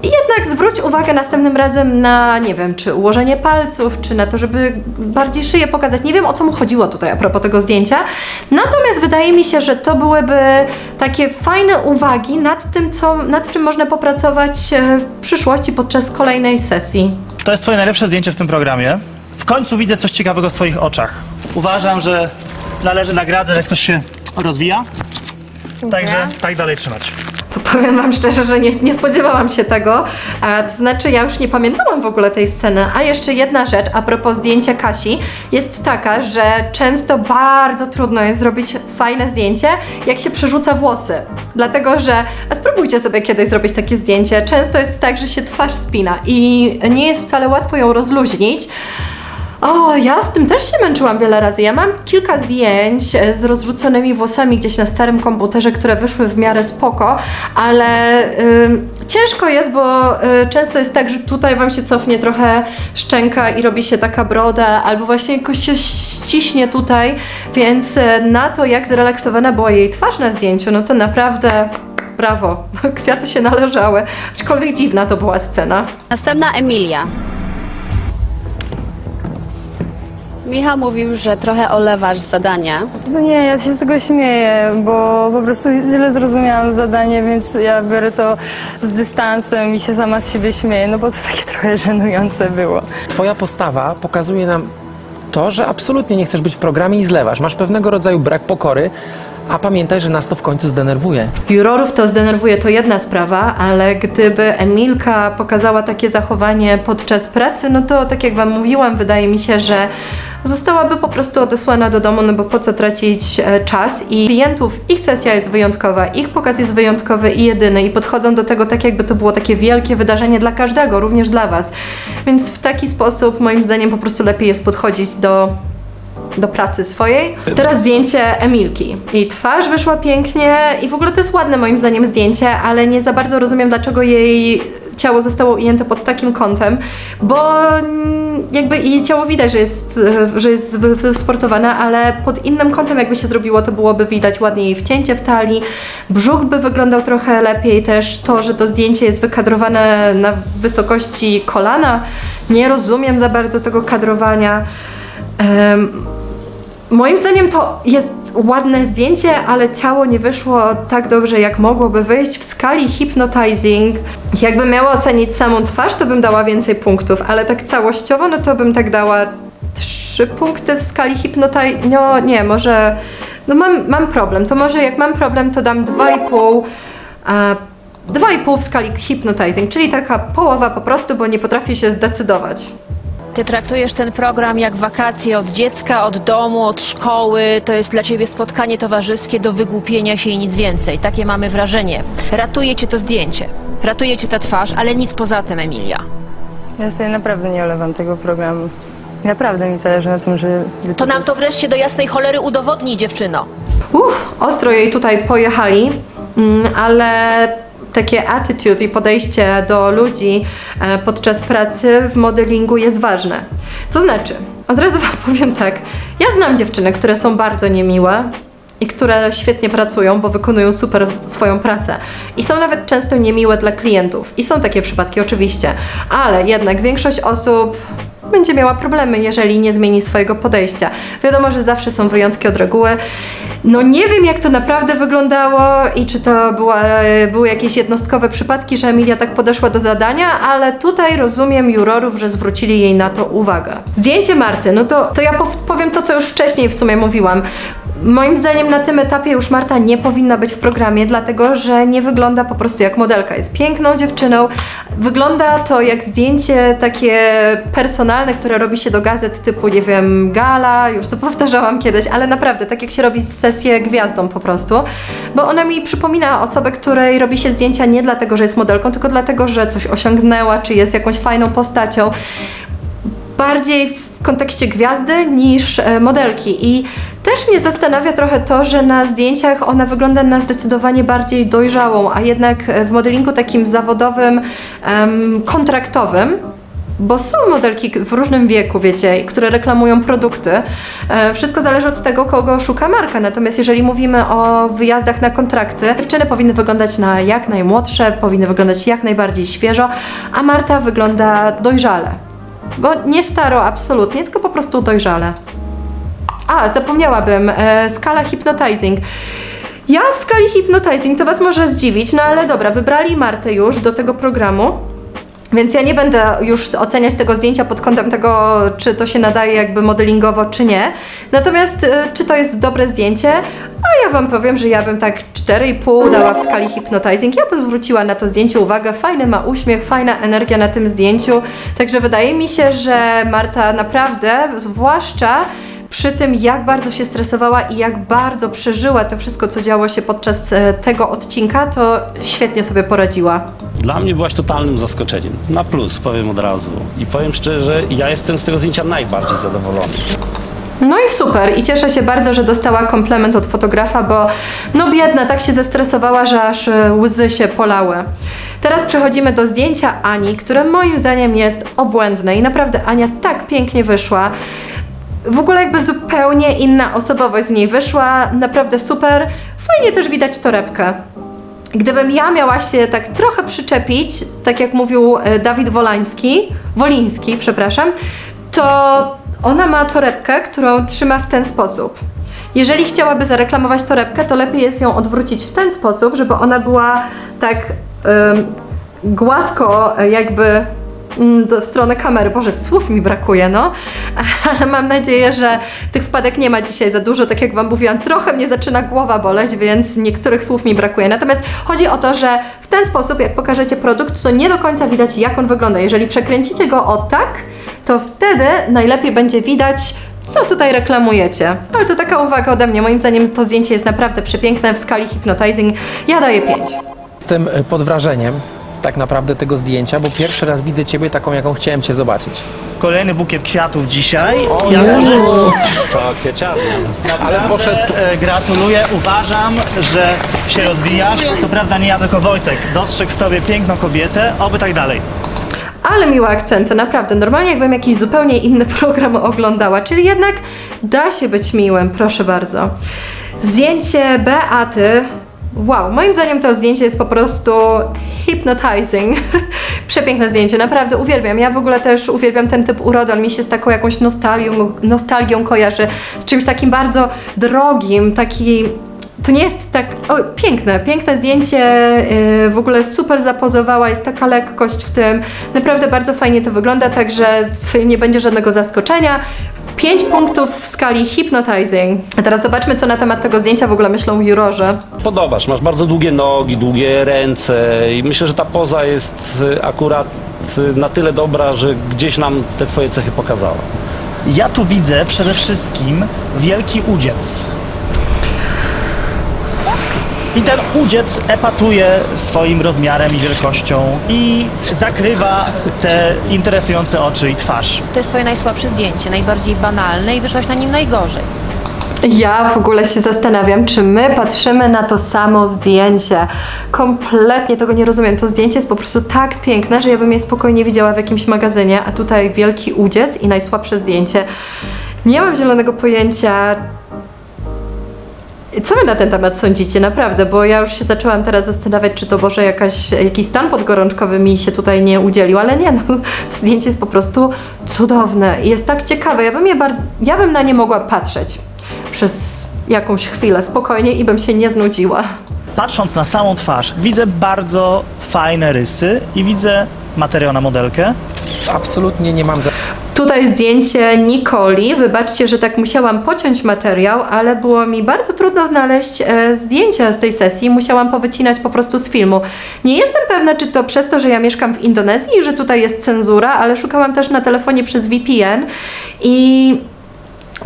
i jednak zwróć uwagę następnym razem na, nie wiem, czy ułożenie palców, czy na to, żeby bardziej szyję pokazać. Nie wiem, o co mu chodziło tutaj a propos tego zdjęcia. Natomiast wydaje mi się, że to byłyby takie fajne uwagi nad tym, co, nad czym można popracować e, w przyszłości podczas kolejnej sesji. To jest twoje najlepsze zdjęcie w tym programie. W końcu widzę coś ciekawego w twoich oczach. Uważam, że należy nagradzać, jak ktoś się rozwija. Także tak dalej trzymać. To powiem Wam szczerze, że nie, nie spodziewałam się tego. To znaczy, ja już nie pamiętałam w ogóle tej sceny. A jeszcze jedna rzecz a propos zdjęcia Kasi jest taka, że często bardzo trudno jest zrobić fajne zdjęcie, jak się przerzuca włosy. Dlatego, że a spróbujcie sobie kiedyś zrobić takie zdjęcie. Często jest tak, że się twarz spina i nie jest wcale łatwo ją rozluźnić. O, ja z tym też się męczyłam wiele razy. Ja mam kilka zdjęć e, z rozrzuconymi włosami gdzieś na starym komputerze, które wyszły w miarę spoko, ale ym, ciężko jest, bo y, często jest tak, że tutaj Wam się cofnie trochę szczęka i robi się taka broda, albo właśnie jakoś się ciśnie tutaj, więc e, na to, jak zrelaksowana była jej twarz na zdjęciu, no to naprawdę brawo, kwiaty się należały. Aczkolwiek dziwna to była scena. Następna Emilia. Michał mówił, że trochę olewasz zadania. No nie, ja się z tego śmieję, bo po prostu źle zrozumiałam zadanie, więc ja biorę to z dystansem i się sama z siebie śmieję, no bo to takie trochę żenujące było. Twoja postawa pokazuje nam to, że absolutnie nie chcesz być w programie i zlewasz. Masz pewnego rodzaju brak pokory, a pamiętaj, że nas to w końcu zdenerwuje. Jurorów to zdenerwuje, to jedna sprawa, ale gdyby Emilka pokazała takie zachowanie podczas pracy, no to tak jak Wam mówiłam, wydaje mi się, że zostałaby po prostu odesłana do domu, no bo po co tracić e, czas i klientów, ich sesja jest wyjątkowa, ich pokaz jest wyjątkowy i jedyny i podchodzą do tego tak jakby to było takie wielkie wydarzenie dla każdego, również dla Was. Więc w taki sposób moim zdaniem po prostu lepiej jest podchodzić do do pracy swojej. Teraz zdjęcie Emilki. Jej twarz wyszła pięknie i w ogóle to jest ładne moim zdaniem zdjęcie, ale nie za bardzo rozumiem dlaczego jej ciało zostało ujęte pod takim kątem, bo mm, jakby jej ciało widać, że jest, e, że jest wysportowane, ale pod innym kątem jakby się zrobiło, to byłoby widać ładniej wcięcie w talii, brzuch by wyglądał trochę lepiej, też to, że to zdjęcie jest wykadrowane na wysokości kolana, nie rozumiem za bardzo tego kadrowania. Em, Moim zdaniem to jest ładne zdjęcie, ale ciało nie wyszło tak dobrze, jak mogłoby wyjść w skali hypnotizing. Jakbym miała ocenić samą twarz, to bym dała więcej punktów, ale tak całościowo, no to bym tak dała trzy punkty w skali hypnotizing. No nie, może. No mam, mam problem. To może jak mam problem, to dam 2,5. a 2,5 w skali hypnotizing, czyli taka połowa po prostu, bo nie potrafię się zdecydować. Ty traktujesz ten program jak wakacje od dziecka, od domu, od szkoły. To jest dla ciebie spotkanie towarzyskie do wygłupienia się i nic więcej. Takie mamy wrażenie. Ratuje cię to zdjęcie. Ratuje cię ta twarz, ale nic poza tym, Emilia. Ja sobie naprawdę nie olewam tego programu. Naprawdę mi zależy na tym, że... To nam to wreszcie do jasnej cholery udowodni, dziewczyno. Uff, ostro jej tutaj pojechali, mm, ale takie attitude i podejście do ludzi e, podczas pracy w modelingu jest ważne. To znaczy, od razu Wam powiem tak, ja znam dziewczyny, które są bardzo niemiłe, i które świetnie pracują, bo wykonują super swoją pracę. I są nawet często niemiłe dla klientów. I są takie przypadki oczywiście, ale jednak większość osób będzie miała problemy, jeżeli nie zmieni swojego podejścia. Wiadomo, że zawsze są wyjątki od reguły. No nie wiem, jak to naprawdę wyglądało i czy to była, były jakieś jednostkowe przypadki, że Emilia tak podeszła do zadania, ale tutaj rozumiem jurorów, że zwrócili jej na to uwagę. Zdjęcie Marty, no to, to ja pow- powiem to, co już wcześniej w sumie mówiłam. Moim zdaniem na tym etapie już Marta nie powinna być w programie, dlatego że nie wygląda po prostu jak modelka. Jest piękną dziewczyną. Wygląda to jak zdjęcie takie personalne, które robi się do gazet typu, nie wiem, gala, już to powtarzałam kiedyś, ale naprawdę, tak jak się robi sesję gwiazdą po prostu, bo ona mi przypomina osobę, której robi się zdjęcia nie dlatego, że jest modelką, tylko dlatego, że coś osiągnęła, czy jest jakąś fajną postacią. Bardziej w kontekście gwiazdy niż e, modelki i też mnie zastanawia trochę to, że na zdjęciach ona wygląda na zdecydowanie bardziej dojrzałą, a jednak e, w modelingu takim zawodowym, kontraktowym bo są modelki w różnym wieku, wiecie, które reklamują produkty. E, Wszystko zależy od tego, kogo szuka marka. Natomiast jeżeli mówimy o wyjazdach na kontrakty, dziewczyny powinny wyglądać na jak najmłodsze, powinny wyglądać jak najbardziej świeżo, a Marta wygląda dojrzale. Bo nie staro absolutnie, tylko po prostu dojrzale. A, zapomniałabym, e, skala hypnotizing. Ja w skali hypnotizing to Was może zdziwić, no ale dobra, wybrali Martę już do tego programu. Więc ja nie będę już oceniać tego zdjęcia pod kątem tego, czy to się nadaje jakby modelingowo, czy nie. Natomiast y, czy to jest dobre zdjęcie? A ja Wam powiem, że ja bym tak 4,5 dała w skali hypnotizing. Ja bym zwróciła na to zdjęcie uwagę. Fajny ma uśmiech, fajna energia na tym zdjęciu. Także wydaje mi się, że Marta naprawdę, zwłaszcza przy tym, jak bardzo się stresowała i jak bardzo przeżyła to wszystko, co działo się podczas e, tego odcinka, to świetnie sobie poradziła. Dla mnie byłaś totalnym zaskoczeniem. Na plus, powiem od razu. I powiem szczerze, ja jestem z tego zdjęcia najbardziej zadowolony. No i super. I cieszę się bardzo, że dostała komplement od fotografa, bo no biedna, tak się zestresowała, że aż e, łzy się polały. Teraz przechodzimy do zdjęcia Ani, które moim zdaniem jest obłędne i naprawdę Ania tak pięknie wyszła. W ogóle jakby zupełnie inna osobowość z niej wyszła, naprawdę super. Fajnie też widać torebkę. Gdybym ja miała się tak trochę przyczepić, tak jak mówił e, Dawid Wolański, Woliński, przepraszam, to ona ma torebkę, którą trzyma w ten sposób. Jeżeli chciałaby zareklamować torebkę, to lepiej jest ją odwrócić w ten sposób, żeby ona była tak gładko e, jakby w stronę kamery. Boże, słów mi brakuje, no. Ale mam nadzieję, że tych wpadek nie ma dzisiaj za dużo. Tak jak Wam mówiłam, trochę mnie zaczyna głowa boleć, więc niektórych słów mi brakuje. Natomiast chodzi o to, że w ten sposób, jak pokażecie produkt, to nie do końca widać, jak on wygląda. Jeżeli przekręcicie go o tak, to wtedy najlepiej będzie widać, co tutaj reklamujecie. Ale to taka uwaga ode mnie. Moim zdaniem to zdjęcie jest naprawdę przepiękne w skali hypnotizing. Ja daję 5. Jestem e, pod wrażeniem tak naprawdę tego zdjęcia, bo pierwszy raz widzę Ciebie taką, jaką chciałem Cię zobaczyć. Kolejny bukiet kwiatów dzisiaj. O, ja może... Cała kwieciarnia. Ale poszedł. E, gratuluję, uważam, że się rozwijasz. Co prawda nie ja, tylko Wojtek. Dostrzegł w tobie piękną kobietę, oby tak dalej. Ale miłe akcenty, naprawdę. Normalnie jakbym jakiś zupełnie inny program oglądała, czyli jednak da się być miłym, proszę bardzo. Zdjęcie Beaty. Wow, moim zdaniem to zdjęcie jest po prostu hypnotizing. Przepiękne zdjęcie, naprawdę uwielbiam. Ja w ogóle też uwielbiam ten typ urody. On mi się z taką jakąś nostalgią, nostalgią kojarzy, z czymś takim bardzo drogim, taki to nie jest tak. O, piękne, piękne zdjęcie. Yy, w ogóle super zapozowała, jest taka lekkość w tym. Naprawdę bardzo fajnie to wygląda, także nie będzie żadnego zaskoczenia. 5 punktów w skali hypnotizing. A teraz zobaczmy, co na temat tego zdjęcia w ogóle myślą jurorzy. Podobasz, masz bardzo długie nogi, długie ręce i myślę, że ta poza jest y, akurat y, na tyle dobra, że gdzieś nam te twoje cechy pokazała. Ja tu widzę przede wszystkim wielki udziec. I ten udziec epatuje swoim rozmiarem i wielkością i zakrywa te interesujące oczy i twarz. To jest twoje najsłabsze zdjęcie, najbardziej banalne i wyszłaś na nim najgorzej. Ja w ogóle się zastanawiam, czy my patrzymy na to samo zdjęcie. Kompletnie tego nie rozumiem. To zdjęcie jest po prostu tak piękne, że ja bym je spokojnie widziała w jakimś magazynie, a tutaj wielki udziec i najsłabsze zdjęcie. Nie mam zielonego pojęcia, co wy na ten temat sądzicie, naprawdę? Bo ja już się zaczęłam teraz zastanawiać, czy to może jakaś, jakiś stan podgorączkowy mi się tutaj nie udzielił, ale nie, no, zdjęcie jest po prostu cudowne i jest tak ciekawe. Ja bym, je bar- ja bym na nie mogła patrzeć przez jakąś chwilę spokojnie i bym się nie znudziła. Patrząc na samą twarz, widzę bardzo fajne rysy i widzę materiał na modelkę. Absolutnie nie mam za... Tutaj zdjęcie Nikoli. Wybaczcie, że tak musiałam pociąć materiał, ale było mi bardzo trudno znaleźć e, zdjęcia z tej sesji. Musiałam powycinać po prostu z filmu. Nie jestem pewna, czy to przez to, że ja mieszkam w Indonezji i że tutaj jest cenzura, ale szukałam też na telefonie przez VPN i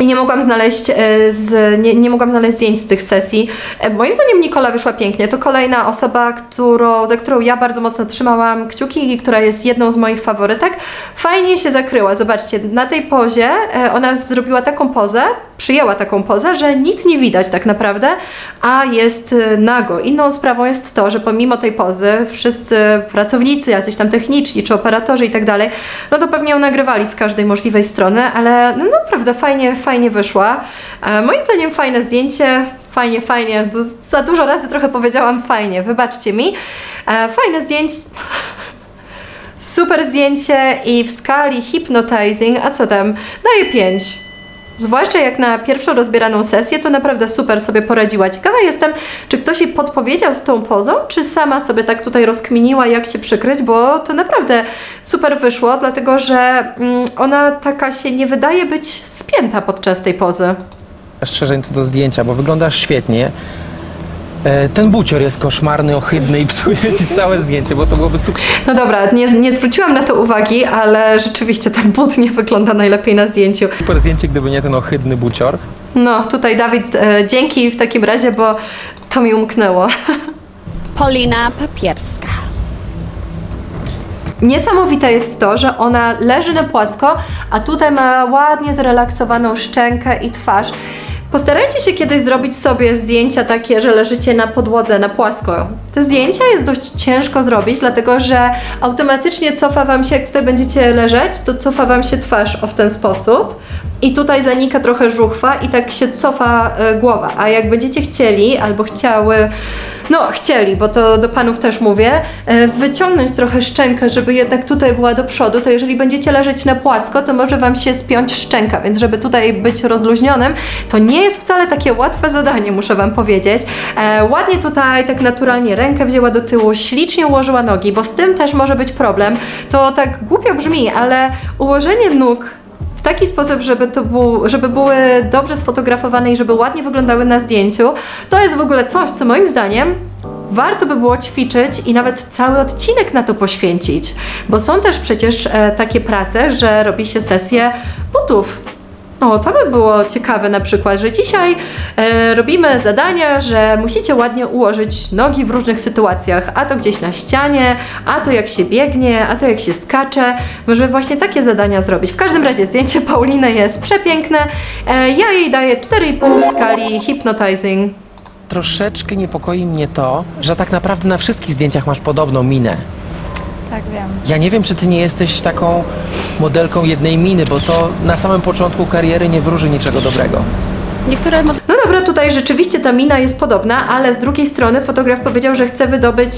i nie mogłam znaleźć e, z, nie, nie mogłam znaleźć zdjęć z tych sesji. E, Moim zdaniem Nikola wyszła pięknie. To kolejna osoba, którą, za którą ja bardzo mocno trzymałam kciuki i która jest jedną z moich faworytek. Fajnie się zakryła. Zobaczcie, na tej pozie e, ona zrobiła taką pozę, przyjęła taką pozę, że nic nie widać tak naprawdę, a jest e, nago. Inną sprawą jest to, że pomimo tej pozy wszyscy pracownicy, jacyś tam techniczni czy operatorzy i tak dalej, no to pewnie ją nagrywali z każdej możliwej strony, ale no naprawdę fajnie, fajnie wyszła. E, moim zdaniem fajne zdjęcie, fajnie, fajnie, za dużo razy trochę powiedziałam fajnie, wybaczcie mi. E, fajne zdjęcie, super zdjęcie i w skali hypnotizing, a co tam, daję 5. Zwłaszcza jak na pierwszą rozbieraną sesję, to naprawdę super sobie poradziła. Ciekawa jestem, czy ktoś jej podpowiedział z tą pozą, czy sama sobie tak tutaj rozkminiła, jak się przykryć, bo to naprawdę super wyszło, dlatego że mm, ona taka się nie wydaje być spięta podczas tej pozy. Strzeżeń co do zdjęcia, bo wyglądasz świetnie. E, Ten bucior jest koszmarny, ohydny i psuje ci całe zdjęcie, bo to byłoby super. No dobra, nie, nie zwróciłam na to uwagi, ale rzeczywiście ten but nie wygląda najlepiej na zdjęciu. Super zdjęcie, gdyby nie ten ohydny bucior. No, tutaj Dawid, e, dzięki w takim razie, bo to mi umknęło. Polina Papierska. Niesamowite jest to, że ona leży na płasko, a tutaj ma ładnie zrelaksowaną szczękę i twarz. Postarajcie się kiedyś zrobić sobie zdjęcia takie, że leżycie na podłodze, na płasko. Te zdjęcia jest dość ciężko zrobić, dlatego że automatycznie cofa Wam się, jak tutaj będziecie leżeć, to cofa Wam się twarz o w ten sposób i tutaj zanika trochę żuchwa i tak się cofa e, głowa. A jak będziecie chcieli albo chciały, no chcieli, bo to do panów też mówię, e, wyciągnąć trochę szczękę, żeby jednak tutaj była do przodu, to jeżeli będziecie leżeć na płasko, to może wam się spiąć szczęka, więc żeby tutaj być rozluźnionym, to nie jest wcale takie łatwe zadanie, muszę wam powiedzieć. E, ładnie tutaj tak naturalnie rękę wzięła do tyłu, ślicznie ułożyła nogi, bo z tym też może być problem. To tak głupio brzmi, ale ułożenie nóg taki sposób, żeby, to był, żeby były dobrze sfotografowane i żeby ładnie wyglądały na zdjęciu, to jest w ogóle coś, co moim zdaniem warto by było ćwiczyć i nawet cały odcinek na to poświęcić, bo są też przecież e, takie prace, że robi się sesję butów. O, to by było ciekawe na przykład, że dzisiaj e, robimy zadania, że musicie ładnie ułożyć nogi w różnych sytuacjach, a to gdzieś na ścianie, a to jak się biegnie, a to jak się skacze. Może właśnie takie zadania zrobić. W każdym razie zdjęcie Pauliny jest przepiękne. E, ja jej daję 4,5 w skali hypnotizing. Troszeczkę niepokoi mnie to, że tak naprawdę na wszystkich zdjęciach masz podobną minę. Tak, wiem. Ja nie wiem, czy ty nie jesteś taką modelką jednej miny, bo to na samym początku kariery nie wróży niczego dobrego. Niektóre No dobra, tutaj rzeczywiście ta mina jest podobna, ale z drugiej strony fotograf powiedział, że chce wydobyć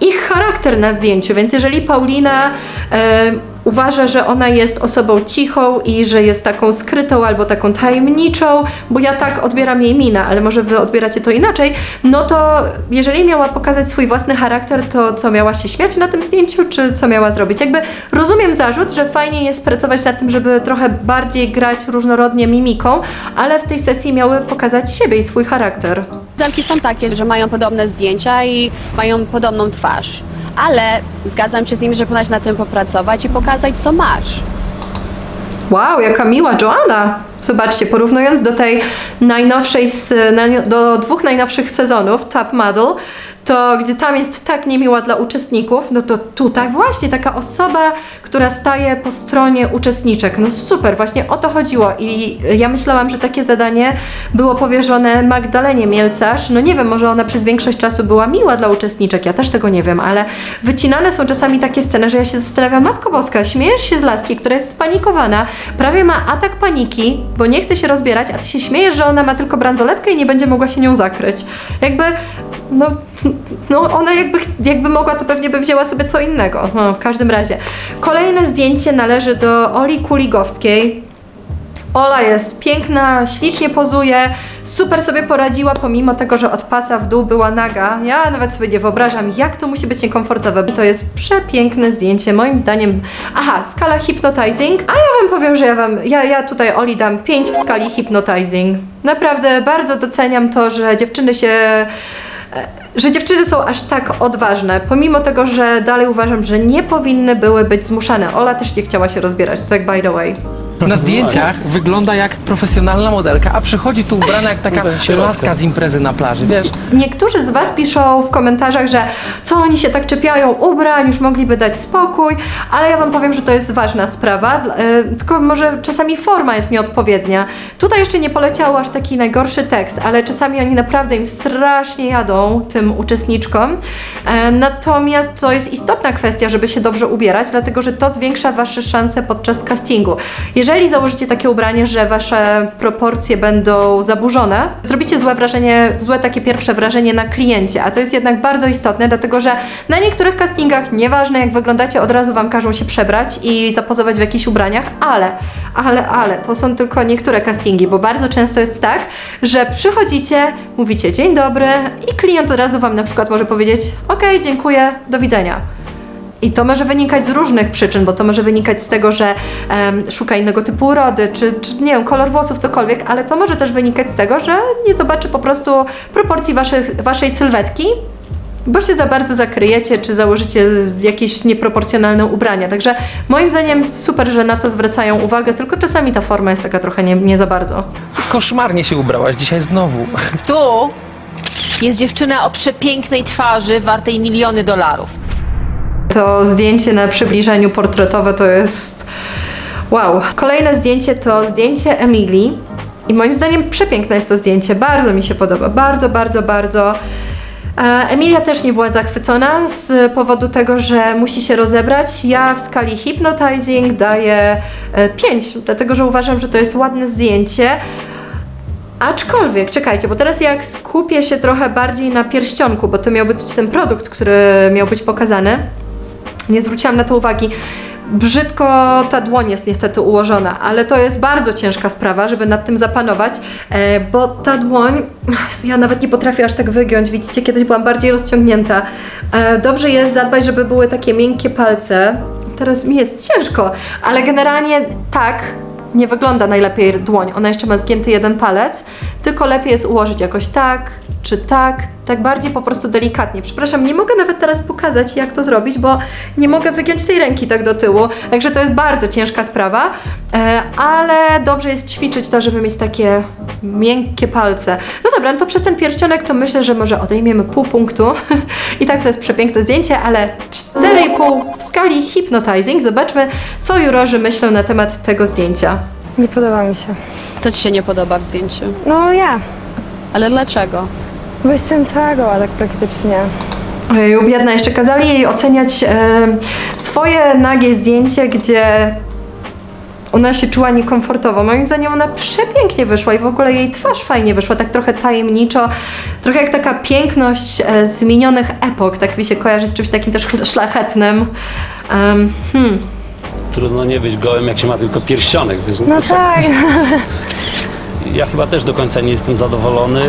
ich charakter na zdjęciu, więc jeżeli Paulina e, uważa, że ona jest osobą cichą i że jest taką skrytą albo taką tajemniczą, bo ja tak odbieram jej minę, ale może wy odbieracie to inaczej, no to jeżeli miała pokazać swój własny charakter, to co miała się śmiać na tym zdjęciu, czy co miała zrobić? Jakby rozumiem zarzut, że fajnie jest pracować nad tym, żeby trochę bardziej grać różnorodnie mimiką, ale w tej sesji miały pokazać siebie i swój charakter. Modelki są takie, że mają podobne zdjęcia i mają podobną twarz. Ale zgadzam się z nimi, że powinnaś na tym popracować i pokazać, co masz. Wow, jaka miła Joanna! Zobaczcie, porównując do tej najnowszej, do dwóch najnowszych sezonów Top Model, to gdzie tam jest tak niemiła dla uczestników, no to tutaj właśnie taka osoba, która staje po stronie uczestniczek. No super, właśnie o to chodziło i ja myślałam, że takie zadanie było powierzone Magdalenie Mielcarz. No nie wiem, może ona przez większość czasu była miła dla uczestniczek, ja też tego nie wiem, ale wycinane są czasami takie sceny, że ja się zastanawiam, Matko Boska, śmiejesz się z laski, która jest spanikowana, prawie ma atak paniki, bo nie chce się rozbierać, a ty się śmiejesz, że ona ma tylko bransoletkę i nie będzie mogła się nią zakryć. Jakby, no, no ona jakby, jakby mogła, to pewnie by wzięła sobie co innego. No, w każdym razie. Kolejne zdjęcie należy do Oli Kuligowskiej. Ola jest piękna, ślicznie pozuje, super sobie poradziła, pomimo tego, że od pasa w dół była naga. Ja nawet sobie nie wyobrażam, jak to musi być niekomfortowe. To jest przepiękne zdjęcie, moim zdaniem. Aha, skala hypnotizing. A ja wam powiem, że ja wam, ja, ja tutaj Oli dam 5 w skali hypnotizing. Naprawdę bardzo doceniam to, że dziewczyny się że dziewczyny są aż tak odważne, pomimo tego, że dalej uważam, że nie powinny były być zmuszane. Ola też nie chciała się rozbierać, tak by the way. Na zdjęciach wygląda jak profesjonalna modelka, a przychodzi tu ubrana jak taka laska z imprezy na plaży, wiesz? Niektórzy z Was piszą w komentarzach, że co oni się tak czepiają ubrań, już mogliby dać spokój, ale ja Wam powiem, że to jest ważna sprawa, e, tylko może czasami forma jest nieodpowiednia. Tutaj jeszcze nie poleciał aż taki najgorszy tekst, ale czasami oni naprawdę im strasznie jadą, tym uczestniczkom. E, natomiast to jest istotna kwestia, żeby się dobrze ubierać, dlatego że to zwiększa Wasze szanse podczas castingu. Jeżeli założycie takie ubranie, że Wasze proporcje będą zaburzone, zrobicie złe wrażenie, złe takie pierwsze wrażenie na kliencie, a to jest jednak bardzo istotne, dlatego że na niektórych castingach, nieważne jak wyglądacie, od razu Wam każą się przebrać i zapozować w jakichś ubraniach, ale, ale, ale, to są tylko niektóre castingi, bo bardzo często jest tak, że przychodzicie, mówicie dzień dobry i klient od razu Wam na przykład może powiedzieć ok, dziękuję, do widzenia. I to może wynikać z różnych przyczyn, bo to może wynikać z tego, że um, szuka innego typu urody, czy, czy nie wiem, kolor włosów, cokolwiek, ale to może też wynikać z tego, że nie zobaczy po prostu proporcji waszych, waszej sylwetki, bo się za bardzo zakryjecie, czy założycie jakieś nieproporcjonalne ubrania. Także moim zdaniem super, że na to zwracają uwagę, tylko czasami ta forma jest taka trochę nie, nie za bardzo. Koszmarnie się ubrałaś dzisiaj znowu. Tu jest dziewczyna o przepięknej twarzy, wartej miliony dolarów. To zdjęcie na przybliżeniu portretowe to jest wow. Kolejne zdjęcie to zdjęcie Emilii i moim zdaniem przepiękne jest to zdjęcie, bardzo mi się podoba, bardzo, bardzo, bardzo. E, Emilia też nie była zachwycona z powodu tego, że musi się rozebrać. Ja w skali hypnotizing daję 5, dlatego że uważam, że to jest ładne zdjęcie. Aczkolwiek, czekajcie, bo teraz jak skupię się trochę bardziej na pierścionku, bo to miał być ten produkt, który miał być pokazany, nie zwróciłam na to uwagi. Brzydko ta dłoń jest niestety ułożona, ale to jest bardzo ciężka sprawa, żeby nad tym zapanować, e, bo ta dłoń, ja nawet nie potrafię aż tak wygiąć, widzicie, kiedyś byłam bardziej rozciągnięta. E, Dobrze jest zadbać, żeby były takie miękkie palce. Teraz mi jest ciężko, ale generalnie tak, nie wygląda najlepiej dłoń. Ona jeszcze ma zgięty jeden palec, tylko lepiej jest ułożyć jakoś tak, czy tak, tak bardziej po prostu delikatnie. Przepraszam, nie mogę nawet teraz pokazać, jak to zrobić, bo nie mogę wygiąć tej ręki tak do tyłu, także to jest bardzo ciężka sprawa, e, ale dobrze jest ćwiczyć to, żeby mieć takie miękkie palce. No dobra, no to przez ten pierścionek to myślę, że może odejmiemy pół punktu i tak to jest przepiękne zdjęcie, ale 4,5 w skali hypnotizing. Zobaczmy, co jurorzy myślą na temat tego zdjęcia. Nie podoba mi się. To ci się nie podoba w zdjęciu? No ja, Ale dlaczego? bo jestem cała goła tak praktycznie. Ojeju, biedna, jeszcze kazali jej oceniać e, swoje nagie zdjęcie, gdzie ona się czuła niekomfortowo. Moim zdaniem ona przepięknie wyszła i w ogóle jej twarz fajnie wyszła, tak trochę tajemniczo, trochę jak taka piękność e, z minionych epok, tak mi się kojarzy z czymś takim też szlachetnym. Um, hmm. Trudno nie być gołym, jak się ma tylko pierścionek. To jest- No tak. Ja chyba też do końca nie jestem zadowolony.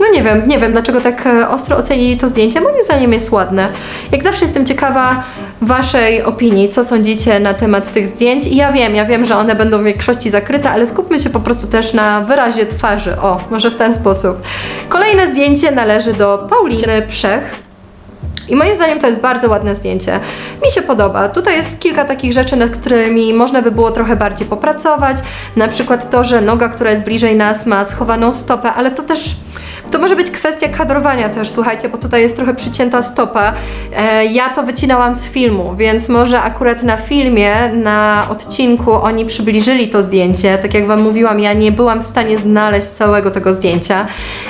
No nie wiem, nie wiem dlaczego tak e, ostro ocenili to zdjęcie. Moim zdaniem jest ładne. Jak zawsze jestem ciekawa Waszej opinii, co sądzicie na temat tych zdjęć. I ja wiem, ja wiem, że one będą w większości zakryte, ale skupmy się po prostu też na wyrazie twarzy. O, może w ten sposób. Kolejne zdjęcie należy do Pauliny Przech. I moim zdaniem to jest bardzo ładne zdjęcie. Mi się podoba. Tutaj jest kilka takich rzeczy, nad którymi można by było trochę bardziej popracować. Na przykład to, że noga, która jest bliżej nas ma schowaną stopę, ale to też to może być kwestia kadrowania też, słuchajcie, bo tutaj jest trochę przycięta stopa. E, ja to wycinałam z filmu, więc może akurat na filmie, na odcinku oni przybliżyli to zdjęcie. Tak jak Wam mówiłam, ja nie byłam w stanie znaleźć całego tego zdjęcia.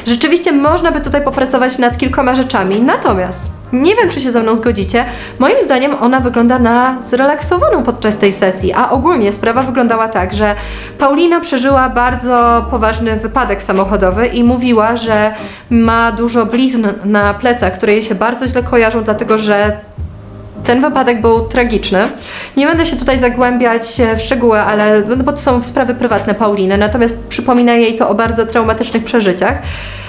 Rzeczywiście można by tutaj popracować nad kilkoma rzeczami, natomiast nie wiem, czy się ze mną zgodzicie. Moim zdaniem ona wygląda na zrelaksowaną podczas tej sesji, a ogólnie sprawa wyglądała tak, że Paulina przeżyła bardzo poważny wypadek samochodowy i mówiła, że ma dużo blizn na plecach, które jej się bardzo źle kojarzą, dlatego że ten wypadek był tragiczny. Nie będę się tutaj zagłębiać w szczegóły, ale no bo to są sprawy prywatne Pauliny, natomiast przypomina jej to o bardzo traumatycznych przeżyciach.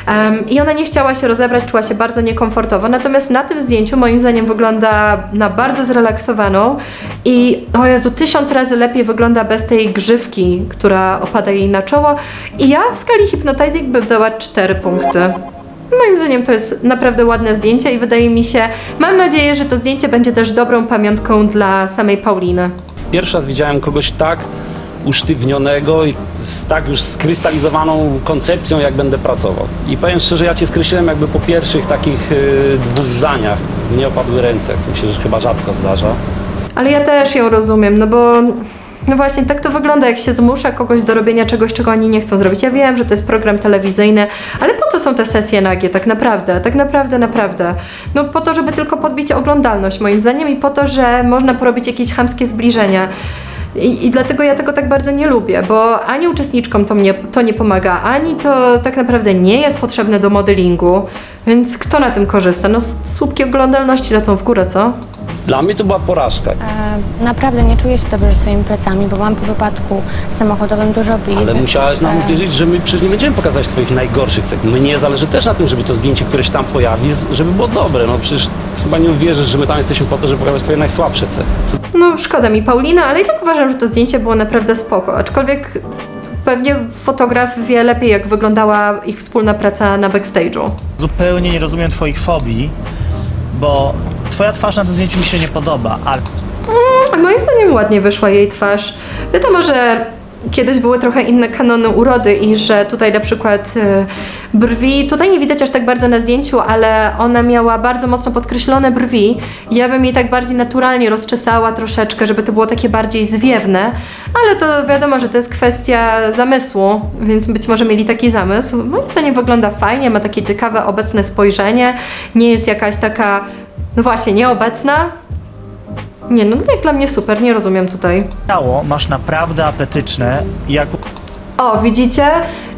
Um, I ona nie chciała się rozebrać, czuła się bardzo niekomfortowo. Natomiast na tym zdjęciu moim zdaniem wygląda na bardzo zrelaksowaną i o Jezu, tysiąc razy lepiej wygląda bez tej grzywki, która opada jej na czoło. I ja w skali hypnotizing bym dała 4 punkty. Moim zdaniem to jest naprawdę ładne zdjęcie i wydaje mi się, mam nadzieję, że to zdjęcie będzie też dobrą pamiątką dla samej Pauliny. Pierwszy raz widziałem kogoś tak usztywnionego i z tak już skrystalizowaną koncepcją, jak będę pracował. I powiem szczerze, ja Cię skreśliłem jakby po pierwszych takich y, dwóch zdaniach. Mnie opadły ręce, co mi się że chyba rzadko zdarza. Ale ja też ją rozumiem, no bo no właśnie, tak to wygląda, jak się zmusza kogoś do robienia czegoś, czego oni nie chcą zrobić. Ja wiem, że to jest program telewizyjny, ale po co są te sesje nagie tak naprawdę? Tak naprawdę, naprawdę. No po to, żeby tylko podbić oglądalność moim zdaniem i po to, że można porobić jakieś chamskie zbliżenia. I, I dlatego ja tego tak bardzo nie lubię, bo ani uczestniczkom to, mnie, to nie pomaga, ani to tak naprawdę nie jest potrzebne do modelingu, więc kto na tym korzysta? No słupki oglądalności lecą w górę, co? Dla mnie to była porażka. E, naprawdę nie czuję się dobrze swoimi plecami, bo mam po wypadku samochodowym dużo blizn. Ale musiałaś nam E, uwierzyć, że my przecież nie będziemy pokazać Twoich najgorszych cech. Mnie zależy też na tym, żeby to zdjęcie, które się tam pojawi, żeby było dobre. No przecież chyba nie uwierzysz, że my tam jesteśmy po to, żeby pokazać Twoje najsłabsze cechy. No szkoda mi Paulina, ale i tak uważam, że to zdjęcie było naprawdę spoko, aczkolwiek pewnie fotograf wie lepiej, jak wyglądała ich wspólna praca na backstage'u. Zupełnie nie rozumiem twoich fobii, bo twoja twarz na tym zdjęciu mi się nie podoba, ale Mm, moim zdaniem ładnie wyszła jej twarz. Wiadomo, że kiedyś były trochę inne kanony urody i że tutaj na przykład e, brwi, tutaj nie widać aż tak bardzo na zdjęciu, ale ona miała bardzo mocno podkreślone brwi. Ja bym jej tak bardziej naturalnie rozczesała troszeczkę, żeby to było takie bardziej zwiewne, ale to wiadomo, że to jest kwestia zamysłu, więc być może mieli taki zamysł. Moim zdaniem wygląda fajnie, ma takie ciekawe obecne spojrzenie, nie jest jakaś taka, no właśnie, nieobecna. Nie, no jak dla mnie super, nie rozumiem tutaj. Ciało masz naprawdę apetyczne, jak O, widzicie?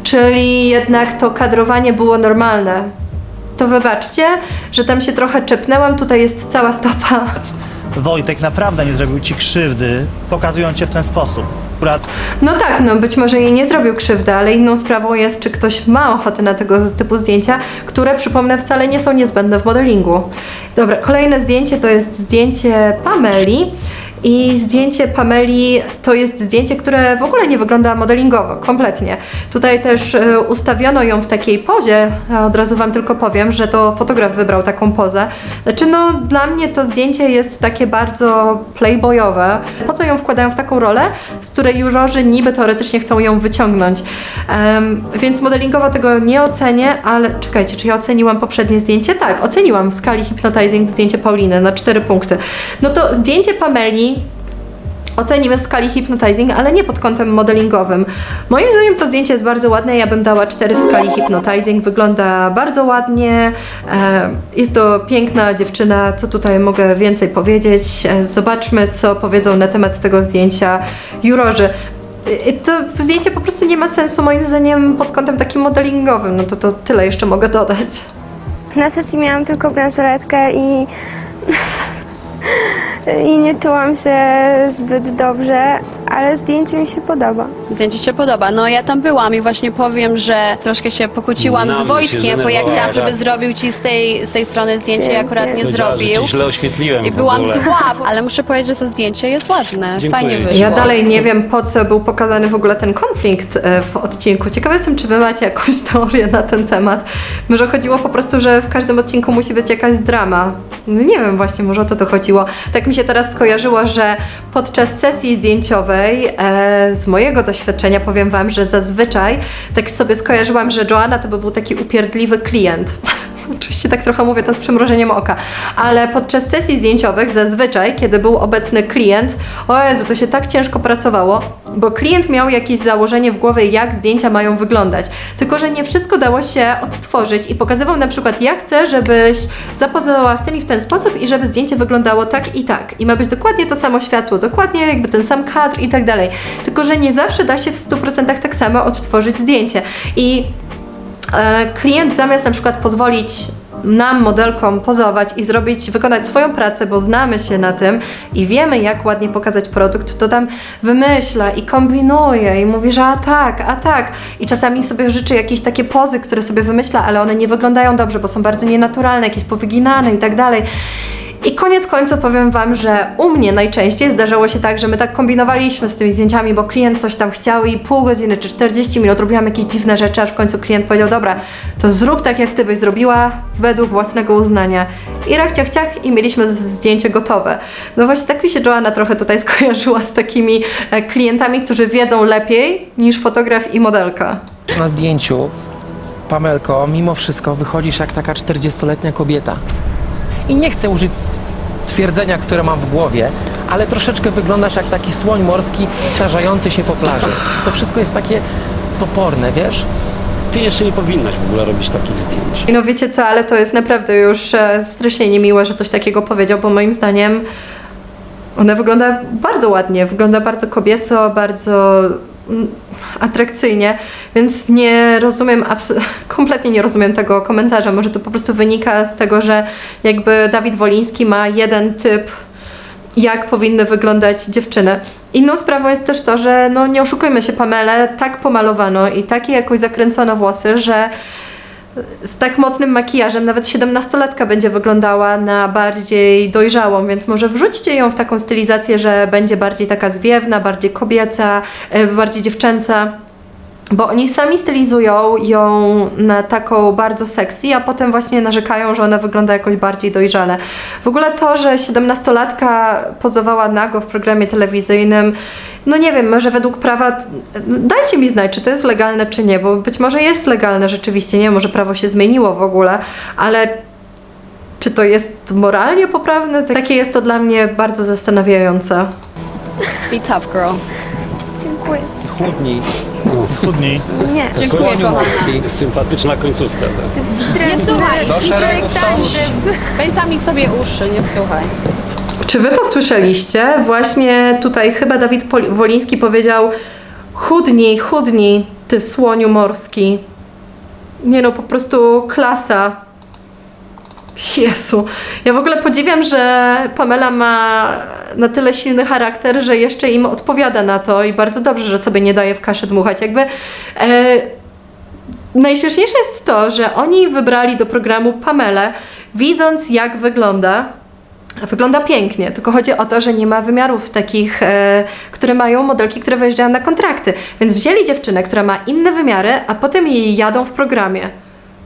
Czyli jednak to kadrowanie było normalne. To wybaczcie, że tam się trochę czepnęłam, tutaj jest cała stopa. Wojtek naprawdę nie zrobił ci krzywdy, pokazując cię w ten sposób. Akurat No tak, no być może jej nie zrobił krzywdy, ale inną sprawą jest, czy ktoś ma ochotę na tego typu zdjęcia, które przypomnę wcale nie są niezbędne w modelingu. Dobra, kolejne zdjęcie to jest zdjęcie Pameli. I zdjęcie Pameli to jest zdjęcie, które w ogóle nie wygląda modelingowo, kompletnie. Tutaj też e, ustawiono ją w takiej pozie, od razu Wam tylko powiem, że to fotograf wybrał taką pozę. Znaczy no, dla mnie to zdjęcie jest takie bardzo playboyowe. Po co ją wkładają w taką rolę, z której jurorzy niby teoretycznie chcą ją wyciągnąć. Em, więc modelingowo tego nie ocenię, ale czekajcie, czy ja oceniłam poprzednie zdjęcie? Tak, oceniłam w skali Hypnotizing zdjęcie Pauliny na 4 punkty. No to zdjęcie Pameli ocenimy w skali hypnotizing, ale nie pod kątem modelingowym. Moim zdaniem to zdjęcie jest bardzo ładne, ja bym dała 4 w skali hypnotizing, wygląda bardzo ładnie, e, jest to piękna dziewczyna, co tutaj mogę więcej powiedzieć. E, Zobaczmy, co powiedzą na temat tego zdjęcia jurorzy. E, To zdjęcie po prostu nie ma sensu moim zdaniem pod kątem takim modelingowym, no to, to tyle jeszcze mogę dodać. Na sesji miałam tylko bransoletkę i, i nie czułam się zbyt dobrze, ale zdjęcie mi się podoba. Zdjęcie się podoba. No ja tam byłam i właśnie powiem, że troszkę się pokłóciłam Na z się Wojtkiem, bo ja chciałam, żeby tak. zrobił ci z tej, z tej strony zdjęcie i akurat nie Powiedziała, że zrobił. źle oświetliłem I w byłam ogóle. zła, ale muszę powiedzieć, że to zdjęcie jest ładne. Dziękuję Fajnie ci. wyszło. Ja dalej nie wiem, po co był pokazany w ogóle ten konflikt e, w odcinku. Ciekawa jestem, czy wy macie jakąś teorię na ten temat. Może chodziło po prostu, że w każdym odcinku musi być jakaś drama. No nie wiem właśnie, może o to to chodziło. Tak mi się teraz skojarzyło, że podczas sesji zdjęciowej e, z mojego doświadczenia powiem wam, że zazwyczaj tak sobie skojarzyłam, że Joanna to by był taki upierdliwy klient. Oczywiście tak trochę mówię to z przymrużeniem oka, ale podczas sesji zdjęciowych zazwyczaj, kiedy był obecny klient, o Jezu, to się tak ciężko pracowało, bo klient miał jakieś założenie w głowie, jak zdjęcia mają wyglądać. Tylko, że nie wszystko dało się odtworzyć i pokazywał na przykład, jak chcę, żebyś zapozowała w ten i w ten sposób i żeby zdjęcie wyglądało tak i tak. I ma być dokładnie to samo światło, dokładnie jakby ten sam kadr i tak dalej. Tylko, że nie zawsze da się w 100% tak samo odtworzyć zdjęcie. I klient zamiast na przykład pozwolić nam, modelkom, pozować i zrobić, wykonać swoją pracę, bo znamy się na tym i wiemy, jak ładnie pokazać produkt, to tam wymyśla i kombinuje i mówi, że a tak, a tak. I czasami sobie życzy jakieś takie pozy, które sobie wymyśla, ale one nie wyglądają dobrze, bo są bardzo nienaturalne, jakieś powyginane i tak dalej. I koniec końców powiem Wam, że u mnie najczęściej zdarzało się tak, że my tak kombinowaliśmy z tymi zdjęciami, bo klient coś tam chciał i pół godziny czy 40 minut robiłam jakieś dziwne rzeczy, aż w końcu klient powiedział, dobra, to zrób tak, jak Ty byś zrobiła według własnego uznania. I rach, ciach, i mieliśmy zdjęcie gotowe. No właśnie tak mi się Joanna trochę tutaj skojarzyła z takimi e, klientami, którzy wiedzą lepiej niż fotograf i modelka. Na zdjęciu, Pamelko, mimo wszystko wychodzisz jak taka 40-letnia kobieta. I nie chcę użyć twierdzenia, które mam w głowie, ale troszeczkę wyglądasz jak taki słoń morski tarzający się po plaży. To wszystko jest takie toporne, wiesz? Ty jeszcze nie powinnaś w ogóle robić takich zdjęć. No wiecie co, ale to jest naprawdę już e, strasznie niemiłe, że coś takiego powiedział, bo moim zdaniem ona wygląda bardzo ładnie, wygląda bardzo kobieco, bardzo atrakcyjnie, więc nie rozumiem, kompletnie nie rozumiem tego komentarza. Może to po prostu wynika z tego, że jakby Dawid Woliński ma jeden typ jak powinny wyglądać dziewczyny. Inną sprawą jest też to, że no nie oszukujmy się, Pamele tak pomalowano i takie jakoś zakręcono włosy, że z tak mocnym makijażem nawet 17-latka będzie wyglądała na bardziej dojrzałą, więc może wrzućcie ją w taką stylizację, że będzie bardziej taka zwiewna, bardziej kobieca, e, bardziej dziewczęca. Bo oni sami stylizują ją na taką bardzo sexy, a potem właśnie narzekają, że ona wygląda jakoś bardziej dojrzale. W ogóle to, że 17-latka pozowała nago w programie telewizyjnym, no nie wiem, może według prawa, dajcie mi znać, czy to jest legalne, czy nie, bo być może jest legalne rzeczywiście, nie, może prawo się zmieniło w ogóle, ale czy to jest moralnie poprawne? Takie jest to dla mnie bardzo zastanawiające. Be tough, girl. Dziękuję. Chudniej. Chudniej. Nie. Dziękuję, morski. Sympatyczna końcówka. Tak. Nie słuchaj. Do szeregu wstąż. Pędzami sobie uszy, nie słuchaj. Czy wy to słyszeliście? Właśnie tutaj chyba Dawid Pol- Woliński powiedział chudnij, chudnij, ty słoniu morski. Nie no, po prostu klasa. Jezu. Ja w ogóle podziwiam, że Pamela ma na tyle silny charakter, że jeszcze im odpowiada na to i bardzo dobrze, że sobie nie daje w kaszę dmuchać. Jakby e, najśmieszniejsze jest to, że oni wybrali do programu Pamelę, widząc jak wygląda. Wygląda pięknie, tylko chodzi o to, że nie ma wymiarów takich, e, które mają modelki, które wyjeżdżają na kontrakty. Więc wzięli dziewczynę, która ma inne wymiary, a potem jej jadą w programie.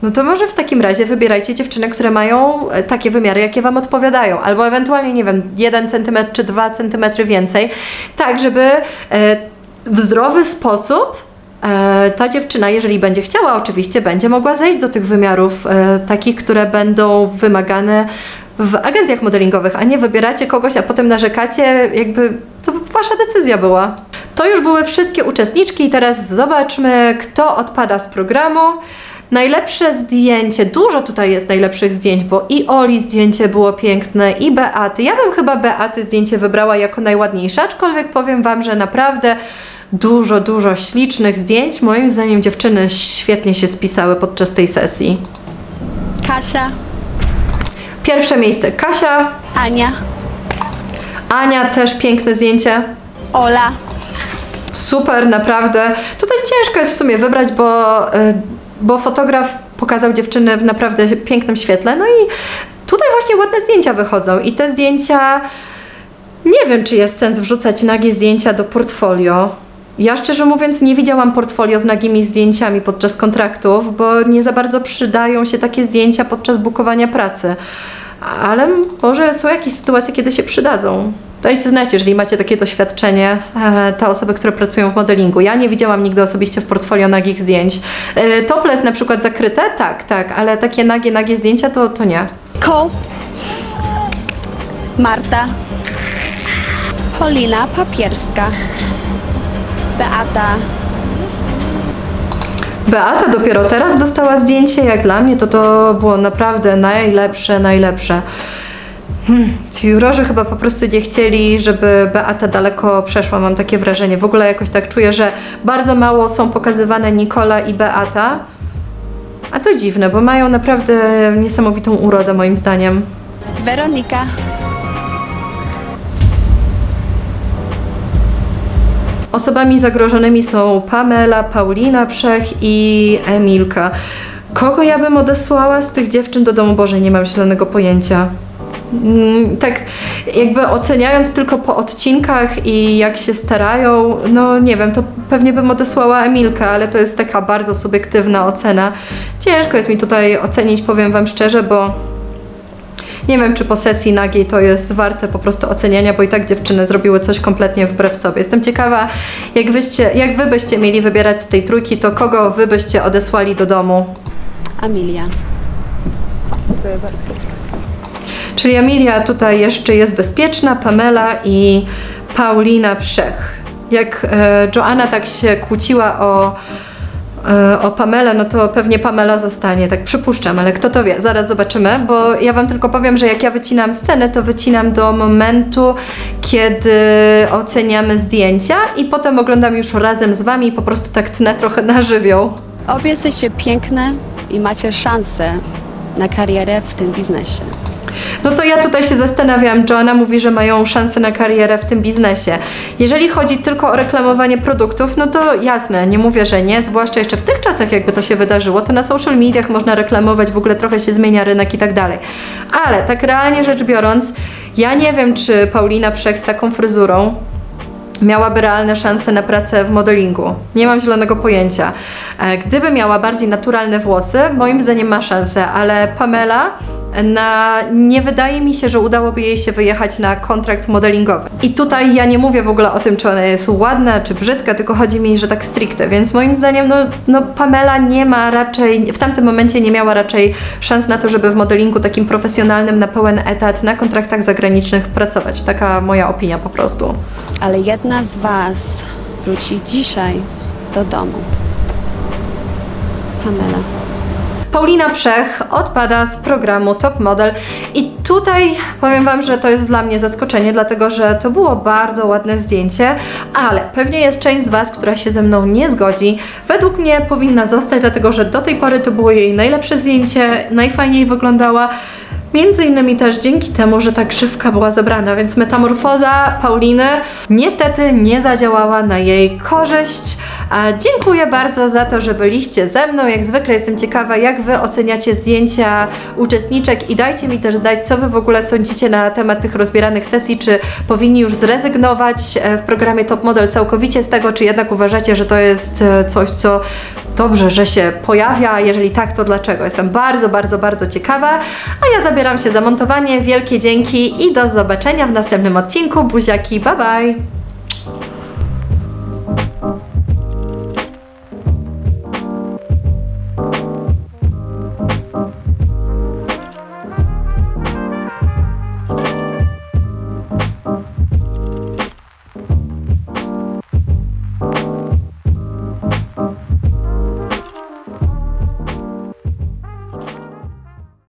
No to może w takim razie wybierajcie dziewczyny, które mają e, takie wymiary, jakie Wam odpowiadają, albo ewentualnie, nie wiem, 1 cm czy 2 cm więcej, tak żeby e, w zdrowy sposób e, ta dziewczyna, jeżeli będzie chciała, oczywiście będzie mogła zejść do tych wymiarów takich, które będą wymagane w agencjach modelingowych, a nie wybieracie kogoś, a potem narzekacie, jakby to wasza decyzja była. To już były wszystkie uczestniczki i teraz zobaczmy, kto odpada z programu. Najlepsze zdjęcie, dużo tutaj jest najlepszych zdjęć, bo i Oli zdjęcie było piękne, i Beaty. Ja bym chyba Beaty zdjęcie wybrała jako najładniejsze, aczkolwiek powiem Wam, że naprawdę dużo, dużo ślicznych zdjęć. Moim zdaniem dziewczyny świetnie się spisały podczas tej sesji. Kasia. Pierwsze miejsce Kasia. Ania. Ania też piękne zdjęcie. Ola. Super, naprawdę. Tutaj ciężko jest w sumie wybrać, bo, y, bo fotograf pokazał dziewczyny w naprawdę pięknym świetle. No i tutaj właśnie ładne zdjęcia wychodzą. I te zdjęcia. Nie wiem, czy jest sens wrzucać nagie zdjęcia do portfolio. Ja szczerze mówiąc nie widziałam portfolio z nagimi zdjęciami podczas kontraktów, bo nie za bardzo przydają się takie zdjęcia podczas bukowania pracy. Ale może są jakieś sytuacje, kiedy się przydadzą. Dajcie znać, jeżeli macie takie doświadczenie, e, te osoby, które pracują w modelingu. Ja nie widziałam nigdy osobiście w portfolio nagich zdjęć. E, topless na przykład zakryte? Tak, tak, ale takie nagie, nagie zdjęcia to, to nie. Ko. Marta. Polina Papierska. Beata. Beata dopiero teraz dostała zdjęcie, jak dla mnie to to było naprawdę najlepsze, najlepsze. Hmm, ci jurorzy chyba po prostu nie chcieli, żeby Beata daleko przeszła, mam takie wrażenie. W ogóle jakoś tak czuję, że bardzo mało są pokazywane Nikola i Beata. A to dziwne, bo mają naprawdę niesamowitą urodę moim zdaniem. Weronika. Osobami zagrożonymi są Pamela, Paulina Przech i Emilka. Kogo ja bym odesłała z tych dziewczyn do domu Boże, nie mam zielonego pojęcia. Mm, tak jakby oceniając tylko po odcinkach i jak się starają, no nie wiem, to pewnie bym odesłała Emilkę, ale to jest taka bardzo subiektywna ocena. Ciężko jest mi tutaj ocenić, powiem Wam szczerze, bo nie wiem, czy po sesji nagiej to jest warte po prostu oceniania, bo i tak dziewczyny zrobiły coś kompletnie wbrew sobie. Jestem ciekawa, jak, wyście, jak Wy byście mieli wybierać z tej trójki, to kogo Wy byście odesłali do domu? Amelia. Dziękuję bardzo. Czyli Emilia tutaj jeszcze jest bezpieczna, Pamela i Paulina Przech. Jak e, Joanna tak się kłóciła o, e, o Pamelę, no to pewnie Pamela zostanie, tak przypuszczam, ale kto to wie, zaraz zobaczymy, bo ja Wam tylko powiem, że jak ja wycinam scenę, to wycinam do momentu, kiedy oceniamy zdjęcia i potem oglądam już razem z Wami i po prostu tak tnę trochę na żywioł. Obie jesteście piękne i macie szansę na karierę w tym biznesie. No to ja tutaj się zastanawiam. Joanna mówi, że mają szansę na karierę w tym biznesie. Jeżeli chodzi tylko o reklamowanie produktów, no to jasne, nie mówię, że nie, zwłaszcza jeszcze w tych czasach, jakby to się wydarzyło, to na social mediach można reklamować, w ogóle trochę się zmienia rynek i tak dalej. Ale tak realnie rzecz biorąc, ja nie wiem, czy Paulina Przech z taką fryzurą miałaby realne szanse na pracę w modelingu. Nie mam zielonego pojęcia. E, Gdyby miała bardziej naturalne włosy, moim zdaniem ma szansę, ale Pamela na, nie wydaje mi się, że udałoby jej się wyjechać na kontrakt modelingowy. I tutaj ja nie mówię w ogóle o tym, czy ona jest ładna, czy brzydka, tylko chodzi mi, że tak stricte, więc moim zdaniem no, no Pamela nie ma raczej, w tamtym momencie nie miała raczej szans na to, żeby w modelingu takim profesjonalnym na pełen etat, na kontraktach zagranicznych pracować. Taka moja opinia po prostu. Ale jedna z Was wróci dzisiaj do domu. Pamela. Paulina Przech odpada z programu Top Model i tutaj powiem Wam, że to jest dla mnie zaskoczenie, dlatego że to było bardzo ładne zdjęcie, ale pewnie jest część z Was, która się ze mną nie zgodzi. Według mnie powinna zostać, dlatego że do tej pory to było jej najlepsze zdjęcie, najfajniej wyglądała. Między innymi też dzięki temu, że ta grzywka była zebrana, więc metamorfoza Pauliny niestety nie zadziałała na jej korzyść. Dziękuję bardzo za to, że byliście ze mną. Jak zwykle jestem ciekawa, jak Wy oceniacie zdjęcia uczestniczek i dajcie mi też znać, co Wy w ogóle sądzicie na temat tych rozbieranych sesji, czy powinni już zrezygnować e, w programie Top Model całkowicie z tego, czy jednak uważacie, że to jest e, coś, co dobrze, że się pojawia, jeżeli tak, to dlaczego? Jestem bardzo, bardzo, bardzo ciekawa, a ja zabieram się za montowanie. Wielkie dzięki i do zobaczenia w następnym odcinku. Buziaki, bye bye!